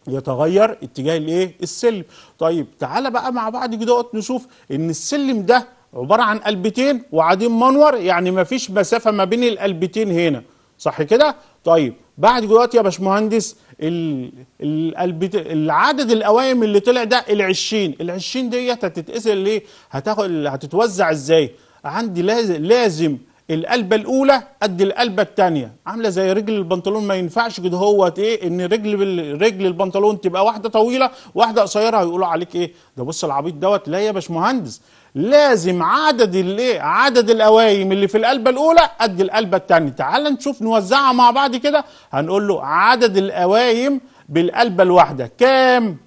يتغير اتجاه الإيه؟ السلم. طيب تعالى بقى مع بعض كده نشوف إن السلم ده عبارة عن قلبتين وعديم منور. يعني ما فيش مسافة ما بين القلبتين هنا. صح كده؟ طيب بعد دلوقتي يا باشمهندس العدد القوائم اللي طلع ده ال20 ال20 ديت هتتقسم ليه؟ هتاخد هتتوزع إزاي؟ عندي لازم لازم القلبة الأولى قد القلبة الثانية عاملة زي رجل البنطلون ما ينفعش كده. هو إيه؟ إن رجل رجل البنطلون تبقى واحدة طويلة واحدة قصيرة هيقولوا عليك إيه؟ ده بص العبيط دوت. لا يا باشمهندس لازم عدد الايه عدد القوايم اللي في القلبه الأولى قد القلبه الثانية تعال نشوف نوزعها مع بعض كده. هنقول له عدد القوايم بالقلبه الواحدة. كام؟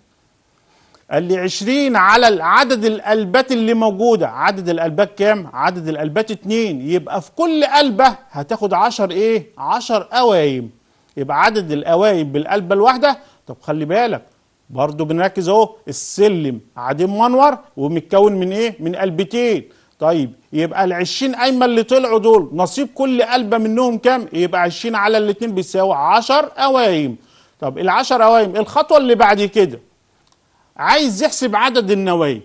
قال لي 20 على عدد القلبات اللي موجودة. عدد القلبات كام؟ عدد القلبات اتنين. يبقى في كل قلبه هتاخد 10 إيه؟ 10 قوايم يبقى عدد القوايم بالقلبه الواحدة. طب خلي بالك برضو بنركز اهو السلم عديم منور ومتكون من إيه؟ من قلبتين. طيب يبقى ال 20 قايمة اللي طلعوا دول نصيب كل قلبة منهم كام؟ يبقى 20 على الاثنين بيساوي 10 قوايم طب ال 10 قوايم الخطوة اللي بعد كده عايز يحسب عدد النوايم.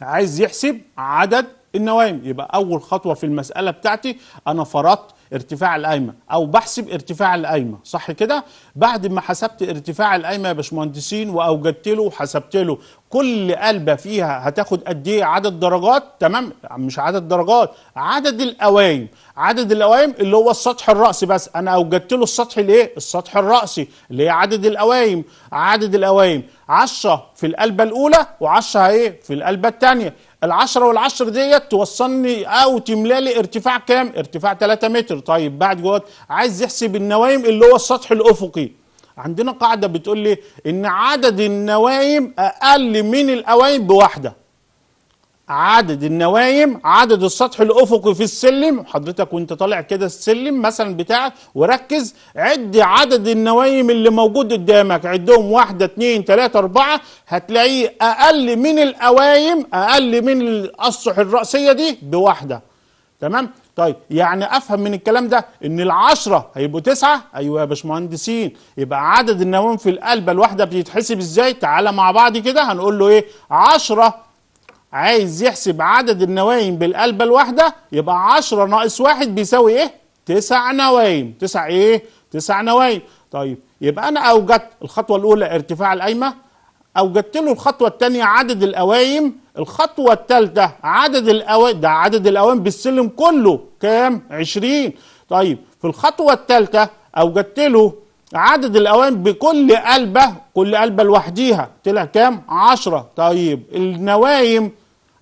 عايز يحسب عدد النوايم. يبقى أول خطوة في المسألة بتاعتي أنا فرضت ارتفاع القايمة أو بحسب ارتفاع القايمة صح كده؟ بعد ما حسبت ارتفاع القايمة يا باشمهندسين وأوجدت له وحسبت له كل قلبة فيها هتاخد قد إيه؟ عدد درجات تمام؟ مش عدد درجات عدد القوايم عدد القوايم اللي هو السطح الرأسي بس. أنا أوجدت له السطح الإيه؟ السطح الرأسي اللي هي عدد القوايم عدد القوايم 10 في القلبة الأولى و10 إيه؟ في القلبة الثانية. العشرة والعشر ديت توصلني أو تملى لي ارتفاع كام؟ ارتفاع 3 متر. طيب بعد جوات عايز يحسب النوايم اللي هو السطح الأفقي. عندنا قاعدة بتقول لي إن عدد النوايم أقل من القوايم بواحدة. عدد النوايم عدد السطح الافقي في السلم. حضرتك وانت طالع كده السلم مثلا بتاعك وركز. عد عدد النوايم اللي موجود قدامك. عدهم واحدة اتنين تلاتة أربعة. هتلاقيه أقل من القوايم أقل من الأسطح الرأسية دي بواحدة. تمام؟ طيب يعني أفهم من الكلام ده إن العشرة هيبقوا تسعة؟ أيوه يا باشمهندسين. يبقى عدد النوايم في القلبة الواحدة بيتحسب إزاي؟ تعالى مع بعض كده هنقول له إيه؟ عشرة عايز يحسب عدد النوايم بالقلبة الواحدة يبقى عشرة ناقص واحد بيساوي إيه؟ تسع نوايم. تسع إيه؟ تسع نوايم. طيب يبقى أنا أوجدت الخطوة الأولى ارتفاع القايمة أوجدت له الخطوة الثانية عدد القوايم الخطوة الثالثة عدد القوايم ده عدد القوايم بالسلم كله كام؟ 20 طيب في الخطوة الثالثة أوجدت له عدد القوائم بكل قلبة كل قلبة لوحديها طلع كام؟ 10 طيب النوايم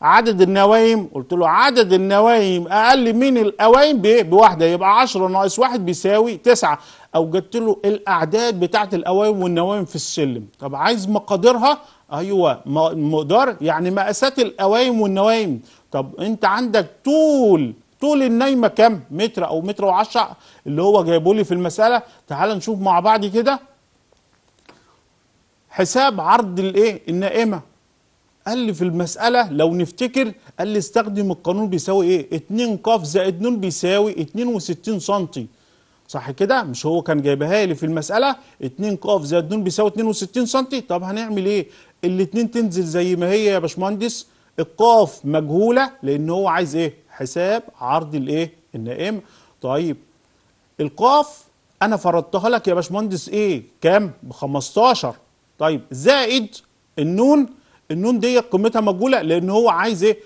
عدد النوايم قلت له عدد النوايم أقل من القوايم بإيه؟ بواحدة يبقى 10 ناقص واحد بيساوي 9 اوجدت له الأعداد بتاعت القوايم والنوايم في السلم. طب عايز مقاديرها؟ أيوه مقدار يعني مقاسات القوايم والنوايم. طب أنت عندك طول طول النايمة كام؟ متر أو متر وعشرة اللي هو جايبه لي في المسألة. تعال نشوف مع بعض كده. حساب عرض الإيه؟ النائمة. قال لي في المسألة لو نفتكر قال لي استخدم القانون بيساوي إيه؟ 2 ق زائد ن بيساوي 62 سم صح كده؟ مش هو كان جايبها لي في المسألة؟ 2 ق زائد ن بيساوي 62 سم طب هنعمل إيه؟ الاتنين تنزل زي ما هي يا باشمهندس. القاف مجهولة لأن هو عايز إيه؟ حساب عرض الإيه؟ النائمه طيب القاف أنا فرضتها لك يا باشمهندس إيه؟ كام؟ ب 15 طيب زائد النون النون دي قيمتها مجهولة لأن هو عايز إيه؟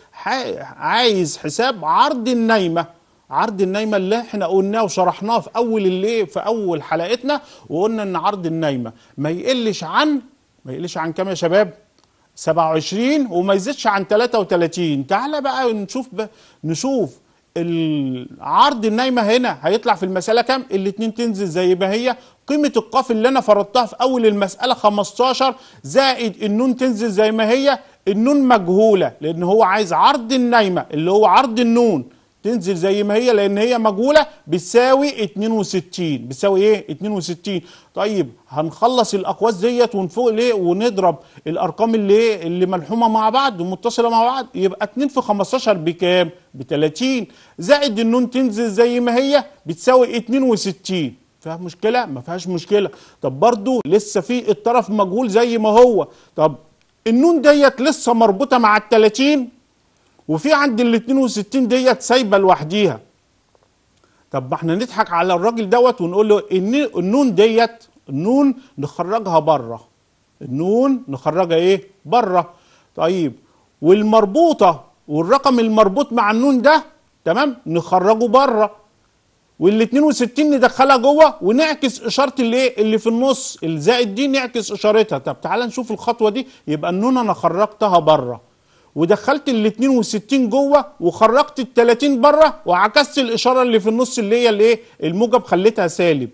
عايز حساب عرض النايمة. عرض النايمة اللي إحنا قلناه وشرحناه في أول اللي في أول حلقتنا وقلنا إن عرض النايمة ما يقلش عن ما يقلش عن كام يا شباب؟ 27 وما يزيدش عن 33 تعالى بقى نشوف بقى نشوف العرض النايمة هنا هيطلع في المسألة كام؟ الاتنين تنزل زي ما هي قيمة القاف اللي أنا فرضتها في أول المسألة 15 زائد النون تنزل زي ما هي النون مجهولة لأن هو عايز عرض النايمة اللي هو عرض النون تنزل زي ما هي لأن هي مجهولة بتساوي 62 بتساوي إيه؟ 62 طيب هنخلص الأقواس ديت ونفوق ليه؟ وندرب الأرقام اللي إيه؟ اللي ملحومة مع بعض ومتصلة مع بعض. يبقى 2 في 15 بكام؟ ب 30 زائد النون تنزل زي ما هي بتساوي 62 فيها مشكلة؟ ما فيهاش مشكلة. طب برضو لسه في الطرف مجهول زي ما هو. طب النون ديت لسه مربوطة مع ال 30 وفي عند ال 62 ديت سايبة لوحديها. طب ما إحنا نضحك على الراجل دوت ونقول له النون ديت النون نخرجها بره النون نخرجها إيه؟ بره طيب والمربوطة والرقم المربوط مع النون ده تمام؟ نخرجه بره وال 62 ندخلها جوه ونعكس إشارة الايه اللي في النص الزائد دي نعكس إشارتها. طب تعالى نشوف الخطوة دي. يبقى النون أنا خرجتها بره ودخلت ال 62 جوه وخرجت ال 30 بره وعكست الإشارة اللي في النص اللي هي الإيه؟ الموجب خليتها سالب.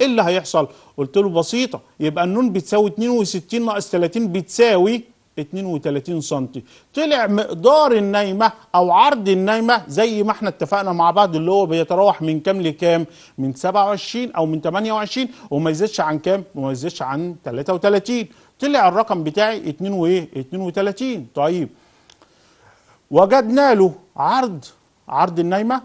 إيه اللي هيحصل؟ قلت له بسيطة. يبقى النون بتساوي 62 ناقص 30 بتساوي 32 سم طلع مقدار النايمة أو عرض النايمة زي ما إحنا اتفقنا مع بعض اللي هو بيتراوح من كام لكام؟ من 27 أو من 28 وما يزيدش عن كام؟ وما يزيدش عن 33 طلع الرقم بتاعي 2 وايه 32 طيب. وجدنا له عرض عرض النايمة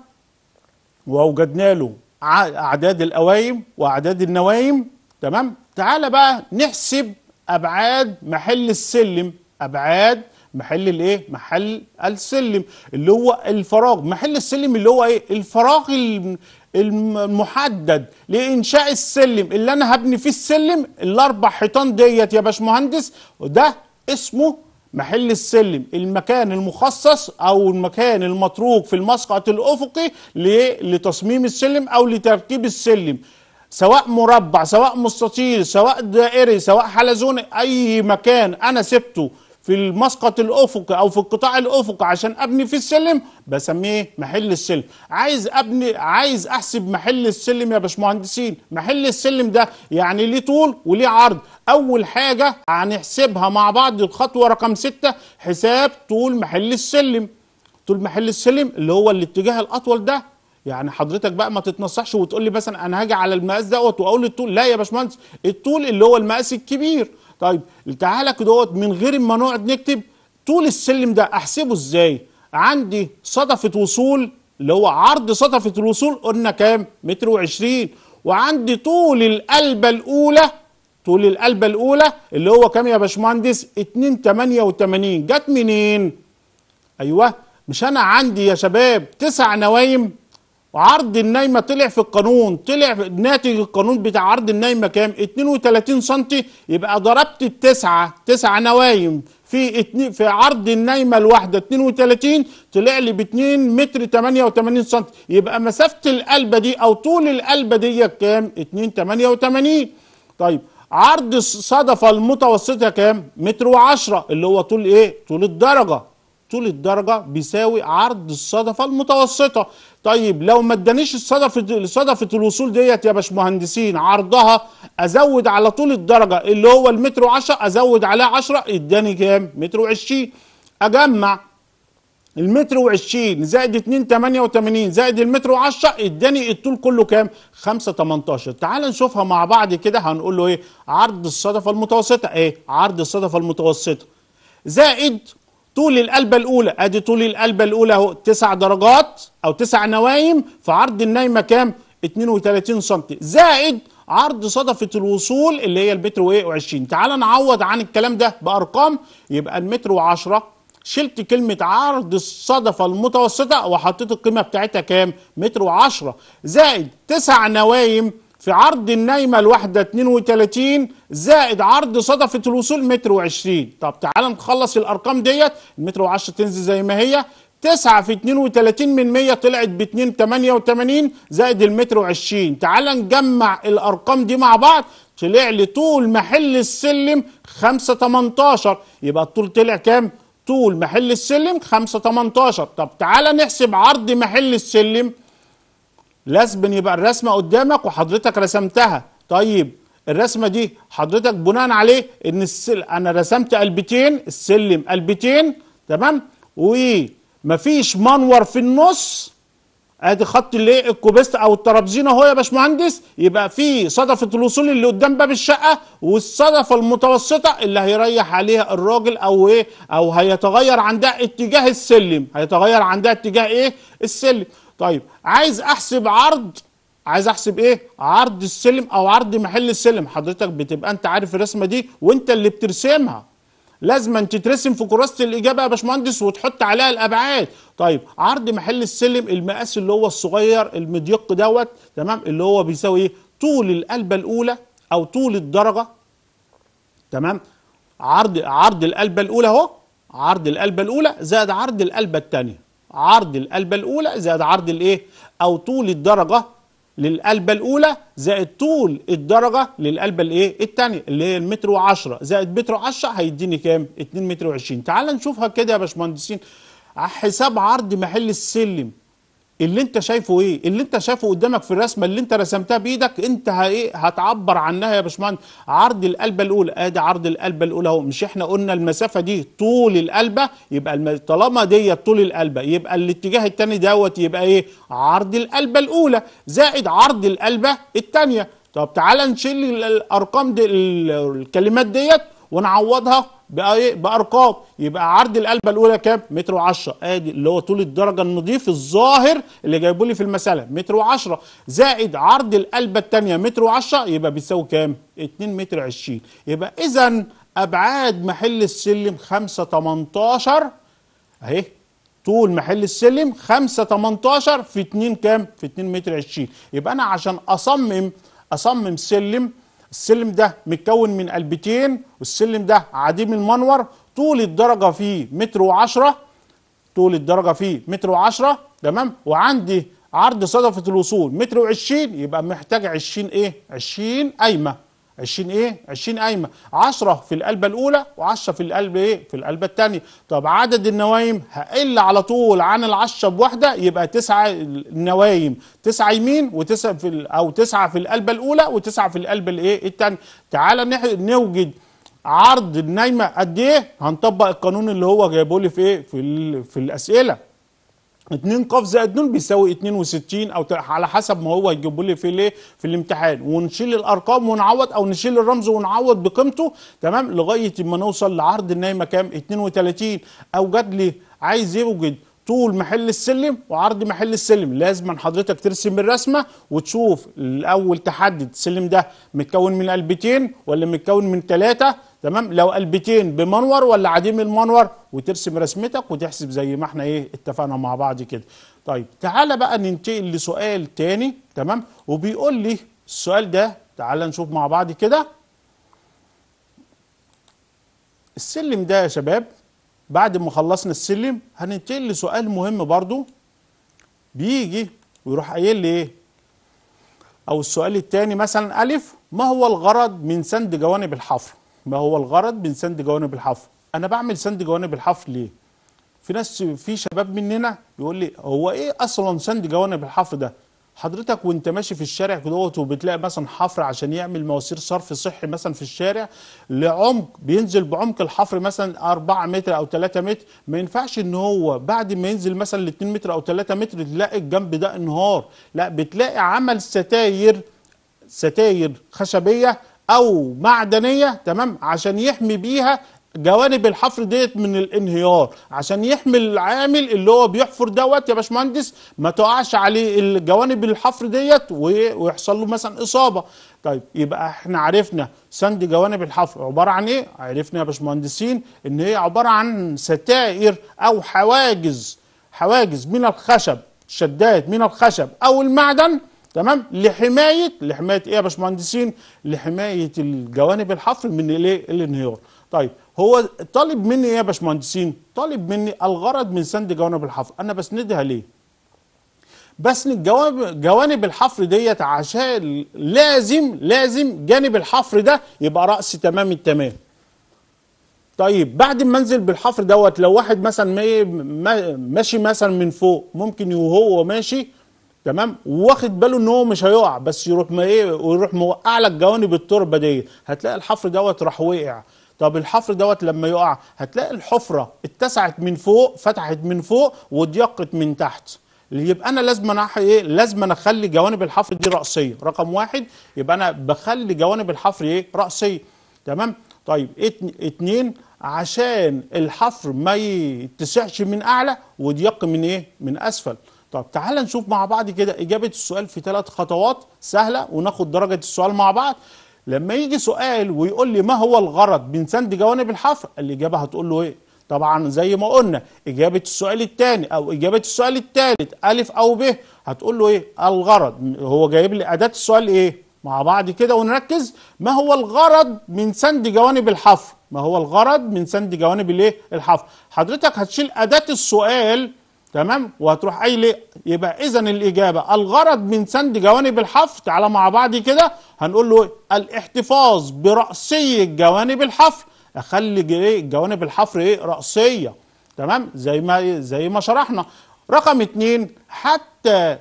ووجدنا له أعداد القوايم وأعداد النوايم. تمام؟ تعال بقى نحسب أبعاد محل السلم. أبعاد محل الإيه؟ محل السلم اللي هو الفراغ. محل السلم اللي هو إيه؟ الفراغ الم- المحدد لإنشاء السلم. اللي أنا هبني فيه السلم الأربع حيطان ديت يا باشمهندس وده اسمه محل السلم. المكان المخصص أو المكان المتروك في المسقط الأفقي لتصميم السلم أو لتركيب السلم. سواء مربع سواء مستطيل سواء دائري سواء حلزوني أي مكان أنا سبته في المسقط الافقي أو في القطاع الافقي عشان أبني فيه السلم بسميه محل السلم. عايز أبني عايز أحسب محل السلم يا باشمهندسين. محل السلم ده يعني ليه طول وليه عرض. أول حاجة هنحسبها مع بعض الخطوة رقم ستة حساب طول محل السلم. طول محل السلم اللي هو الاتجاه الأطول ده. يعني حضرتك بقى ما تتنصحش وتقول لي مثلا أنا هاجي على المقاس دوت وأقول الطول. لا يا باشمهندس الطول اللي هو المقاس الكبير. طيب تعالى كده من غير ما نقعد نكتب طول السلم ده أحسبه إزاي؟ عندي صدفة وصول اللي هو عرض صدفة الوصول قلنا كام؟ متر وعشرين. وعندي طول القلبة الأولى طول القلبة الأولى اللي هو كام يا باشمهندس؟ 288 جت منين؟ أيوه مش أنا عندي يا شباب تسع نوايم وعرض النايمة طلع في القانون طلع ناتج القانون بتاع عرض النايمة كام؟ 32 سم يبقى ضربت التسعة تسع نوايم. في اتنين في عرض النايمة الواحدة 32 طلع لي ب 2 متر 88 سم يبقى مسافة القلبة دي أو طول القلبة دي كام؟ 2 88 طيب عرض الصدفه المتوسطة كام؟ متر و10 اللي هو طول إيه؟ طول الدرجة. طول الدرجة بيساوي عرض الصدفة المتوسطة. طيب لو ما ادانيش الصدفة صدفة الوصول ديت يا باشمهندسين عرضها أزود على طول الدرجة اللي هو المتر وعشرة أزود عليه عشرة اداني كام؟ متر وعشرين. أجمع المتر وعشرين زائد اتنين تمانية وتمانين زائد المتر وعشرة اداني الطول كله كام؟ خمسة تمنتاشر. تعال نشوفها مع بعض كده هنقول له إيه؟ عرض الصدفة المتوسطة. إيه؟ عرض الصدفة المتوسطة. زائد طول القلبة الأولى أدي طول القلبة الأولى أهو تسع درجات أو تسع نوايم في عرض النايمة كام؟ 32 سم زائد عرض صدفة الوصول اللي هي المتر وإيه وعشرين تعال نعوض عن الكلام ده بأرقام يبقى المتر وعشرة شلت كلمة عرض الصدفة المتوسطة وحطيت القيمة بتاعتها كام؟ متر وعشرة زائد تسع نوايم في عرض النايمة الواحدة 32 زائد عرض صدفة الوصول متر و20 طب تعال نخلص الأرقام ديت. المتر و10 تنزل زي ما هي. 9 في 32 من 100 طلعت ب 2 88 زائد المتر و20 تعال نجمع الأرقام دي مع بعض. طلع لي طول محل السلم 5 18 يبقى الطول طلع كام؟ طول محل السلم 5 18 طب تعال نحسب عرض محل السلم. لازم يبقى الرسمة قدامك وحضرتك رسمتها. طيب الرسمة دي حضرتك بناء عليه إن السل... أنا رسمت قلبتين السلم قلبتين تمام؟ ومفيش منور في النص. أدي خط الايه الكوبيست أو الترابزين أهو يا باشمهندس. يبقى في صدفة الوصول اللي قدام باب الشقة والصدفة المتوسطة اللي هيريح عليها الراجل أو إيه أو هيتغير عندها اتجاه السلم. هيتغير عندها اتجاه إيه؟ السلم. طيب عايز أحسب عرض؟ عايز أحسب إيه؟ عرض السلم أو عرض محل السلم. حضرتك بتبقى أنت عارف الرسمة دي وأنت اللي بترسمها. لازم أن تترسم في كراسة الإجابة يا باشمهندس وتحط عليها الأبعاد. طيب عرض محل السلم المقاس اللي هو الصغير المضيق دوت تمام؟ اللي هو بيساوي إيه؟ طول القلبة الأولى أو طول الدرجة. تمام؟ عرض عرض القلبة الأولى أهو. عرض القلبة الأولى زائد عرض القلبة الثانية عرض القلبه الأولى زائد عرض الإيه؟ أو طول الدرجة للقلبه الأولى زائد طول الدرجة للقلبه الإيه؟ الثانية اللي هي المتر و10 زائد متر و10 هيديني كام؟ 2 متر و20 تعال نشوفها كده يا باشمهندسين. حساب عرض محل السلم. اللي انت شايفه إيه؟ اللي انت شايفه قدامك في الرسمة اللي انت رسمتها بإيدك انت إيه؟ هتعبر عنها يا باشمهندس. عرض القلبة الأولى. ادي عرض القلبة الأولى اهو. مش إحنا قلنا المسافة دي طول القلبة يبقى الم... طالما دي طول القلبة يبقى الاتجاه الثاني دوت يبقى إيه؟ عرض القلبة الأولى. زائد عرض القلبة الثانية طب تعالى نشيل الأرقام دي الكلمات ديت ونعوضها بأرقام. يبقى عرض القلبه الأولى كام؟ متر و10 آدي اللي هو طول الدرجة النظيف الظاهر اللي جايبه لي في المسألة. متر و10 زائد عرض القلبه الثانية متر و10 يبقى بيساوي كام؟ 2 متر 20 يبقى اذا أبعاد محل السلم 5 18 أهي. طول محل السلم 5 18 في 2 كام؟ في 2 متر 20 يبقى أنا عشان اصمم أصمم سلم السلم ده متكون من قلبتين والسلم ده عديم المنور طول الدرجة فيه متر وعشرة طول الدرجة فيه متر وعشرة تمام؟ وعندي عرض صدفة الوصول متر وعشرين يبقى محتاج 20 إيه؟ 20 قايمه 20 إيه؟ 20 قايمة. 10 في القلبة الأولى و10 في القلب إيه؟ في القلبة الثانية طب عدد النوايم هقل على طول عن العشرة بواحده يبقى تسعة النوايم. تسعة يمين وتسعة في ال- أو تسعة في القلبة الأولى وتسعة في القلب الايه الثاني تعالى نوجد عرض النايمة قد إيه؟ هنطبق القانون اللي هو جايبه لي في إيه؟ في في الأسئلة. 2 ق زائد ن بيساوي 62 أو على حسب ما هو يجيبه لي في الايه في الامتحان. ونشيل الأرقام ونعوض أو نشيل الرمز ونعوض بقيمته تمام؟ لغاية ما نوصل لعرض النايمة كام؟ 32 أو جات لي عايز يوجد طول محل السلم وعرض محل السلم. لازم حضرتك ترسم الرسمة وتشوف الأول تحدد السلم ده متكون من قلبتين ولا متكون من ثلاثة تمام؟ لو قلبتين بمنور ولا عديم المنور وترسم رسمتك وتحسب زي ما إحنا إيه اتفقنا مع بعض كده. طيب تعالى بقى ننتقل لسؤال تاني تمام؟ وبيقول لي السؤال ده تعالى نشوف مع بعض كده. السلم ده يا شباب بعد ما خلصنا السلم هننتقل لسؤال مهم برضو. بيجي ويروح قايل لي إيه؟ أو السؤال الثاني مثلا ألف ما هو الغرض من سند جوانب الحفر؟ ما هو الغرض من سند جوانب الحفر. أنا بعمل سند جوانب الحفر ليه؟ في ناس في شباب مننا يقول لي هو إيه أصلا سند جوانب الحفر ده؟ حضرتك وأنت ماشي في الشارع كدهوت وبتلاقي مثلا حفر عشان يعمل مواسير صرف صحي مثلا في الشارع لعمق بينزل بعمق الحفر مثلا 4 متر أو 3 متر. ما ينفعش إن هو بعد ما ينزل مثلا ل 2 متر أو 3 متر تلاقي الجنب ده انهار. لا بتلاقي عمل ستاير ستاير خشبية أو معدنية تمام؟ عشان يحمي بيها جوانب الحفر ديت من الانهيار. عشان يحمي العامل اللي هو بيحفر دوت يا باشمهندس ما تقعش عليه الجوانب الحفر ديت ويحصل له مثلا إصابة. طيب يبقى إحنا عرفنا سند جوانب الحفر عبارة عن إيه؟ عرفنا يا باشمهندسين إن هي عبارة عن ستائر أو حواجز حواجز من الخشب شدات من الخشب أو المعدن تمام؟ لحمايه لحماية إيه يا باشمهندسين؟ لحماية الجوانب الحفر من الايه الانهيار. طيب هو طالب مني إيه يا باشمهندسين؟ طالب مني الغرض من سند جوانب الحفر. أنا بسندها ليه؟ بسند جوانب جوانب الحفر ديت عشان لازم لازم جانب الحفر ده يبقى رأس تمام التمام. طيب بعد ما انزل بالحفر دوت لو واحد مثلا ما- ما- ماشي مثلا من فوق ممكن وهو ماشي تمام؟ واخد باله إن هو مش هيقع بس يروح ما إيه ويروح موقع لك جوانب التربه دي هتلاقي الحفر دوت راح وقع. طب الحفر دوت لما يقع هتلاقي الحفرة اتسعت من فوق فتحت من فوق وضيقت من تحت. يبقى أنا لازم أنا إيه لازم أنا أخلي جوانب الحفر دي رأسية. رقم واحد يبقى أنا بخلي جوانب الحفر إيه رأسية. تمام؟ طيب اتن- اتنين عشان الحفر ما يتسعش من أعلى ويضيق من إيه من أسفل. طب تعال نشوف مع بعض كده. إجابة السؤال في ثلاث خطوات سهلة وناخد درجة السؤال مع بعض. لما يجي سؤال ويقول لي ما هو الغرض من سند جوانب الحفر الإجابة هتقول له إيه؟ طبعا زي ما قلنا إجابة السؤال الثاني أو إجابة السؤال الثالث ألف أو ب هتقول له إيه؟ الغرض. هو جايب لي أداة السؤال إيه؟ مع بعض كده ونركز. ما هو الغرض من سند جوانب الحفر؟ ما هو الغرض من سند جوانب الإيه؟ الحفر. حضرتك هتشيل أداة السؤال تمام؟ وهتروح قايل يبقى اذا الإجابة. الغرض من سند جوانب الحفر تعالى مع بعض كده هنقول له إيه؟ الاحتفاظ براسيه جوانب الحفر. أخلي إيه جوانب الحفر إيه رأسية. تمام؟ زي ما زي ما شرحنا. رقم اتنين حتى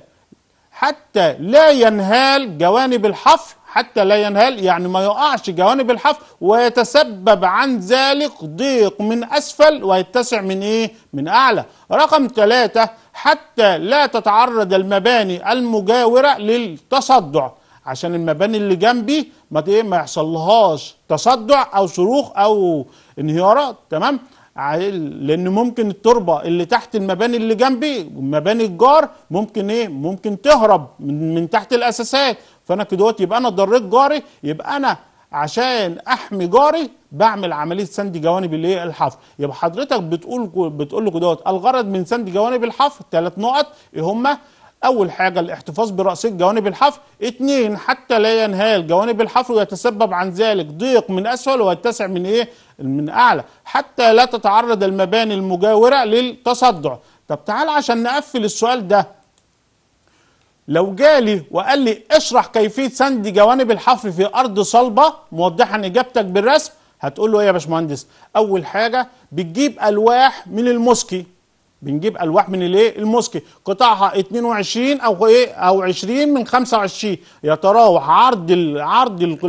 حتى لا ينهال جوانب الحفر حتى لا ينهال يعني ما يقعش جوانب الحفر ويتسبب عن ذلك ضيق من أسفل ويتسع من إيه؟ من أعلى. رقم ثلاثة حتى لا تتعرض المباني المجاورة للتصدع عشان المباني اللي جنبي ما إيه؟ ما يحصلهاش تصدع أو صروخ أو انهيارات تمام؟ لأن ممكن التربة اللي تحت المباني اللي جنبي مباني الجار ممكن إيه؟ ممكن تهرب من, من تحت الأساسات. فأنا كدهوت يبقى أنا ضريت جاري يبقى أنا عشان أحمي جاري بعمل عملية سند جوانب الايه الحفر. يبقى حضرتك بتقول بتقول له دوت الغرض من سند جوانب الحفر ثلاث نقط إيه هما؟ أول حاجة الاحتفاظ براسيه جوانب الحفر اتنين حتى لا ينهال جوانب الحفر ويتسبب عن ذلك ضيق من أسفل ويتسع من إيه؟ من أعلى حتى لا تتعرض المباني المجاورة للتصدع. طب تعال عشان نقفل السؤال ده. لو جالي وقال لي اشرح كيفية سند جوانب الحفر في أرض صلبة موضحا إجابتك بالرسم هتقول له إيه يا باشمهندس؟ أول حاجة بتجيب ألواح من المسكي بنجيب ألواح من الايه المسكي قطعها 22 أو إيه؟ أو 20 من 25 يتراوح عرض عرض ال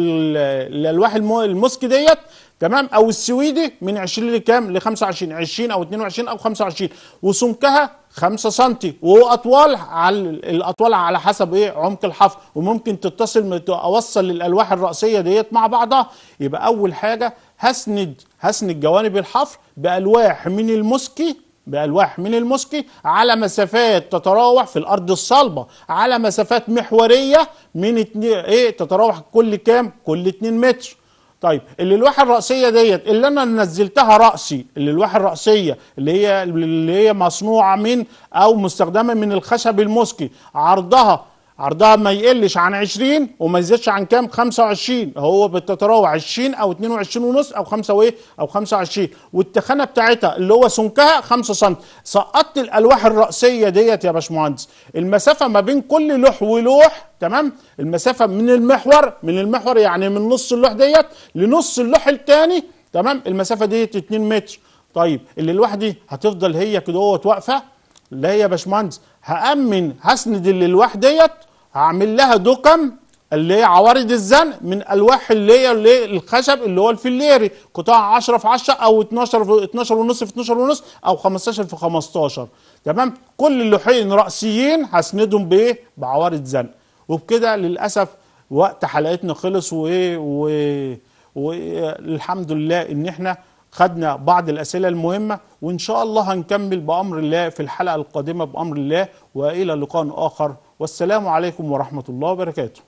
الألواح المسكي ديت؟ تمام؟ أو السويدي من 20 لكام؟ ل 25 20 أو 22 أو 25 وسمكها 5 سم واطوال على الأطوال على حسب إيه؟ عمق الحفر. وممكن تتصل اوصل للألواح الرأسية ديت مع بعضها. يبقى أول حاجة هسند هسند جوانب الحفر بألواح من المسكي بألواح من المسكي على مسافات تتراوح في الأرض الصلبة على مسافات محورية من اتنين إيه تتراوح كل كام؟ كل 2 متر. طيب الالواح الرأسية ديت اللي أنا نزلتها رأسي الالواح الرأسية اللي هي اللي هي مصنوعة من أو مستخدمة من الخشب المسكي عرضها عرضها ما يقلش عن 20 وما يزيدش عن كام؟ 25 هو بتتراوح 20 أو 22 ونص أو 5 وإيه؟ أو 25 والتخانة بتاعتها اللي هو سمكها 5 سم. سقطت الألواح الرأسية ديت يا باشمهندس. المسافة ما بين كل لوح ولوح تمام؟ المسافة من المحور من المحور يعني من نص اللوح ديت لنص اللوح الثاني تمام؟ المسافة ديت 2 متر. طيب اللي الواحد دي هتفضل هي كده واقفة؟ لا يا باشمهندس. هأمن هسند الالواح ديت هعمل لها دكم اللي هي عوارض الزنق من الواح اللي هي اللي الخشب اللي هو الفليري قطاع 10 في 10 أو 12 في 12 ونص في 12 ونص أو 15 في 15 تمام؟ كل اللوحين رأسيين هسندهم بإيه؟ بعوارض زنق وبكده للأسف وقت حلقتنا خلص وايه والحمد لله إن إحنا خدنا بعض الأسئلة المهمة وإن شاء الله هنكمل بأمر الله في الحلقة القادمة بأمر الله وإلى لقاء آخر. والسلام عليكم ورحمة الله وبركاته.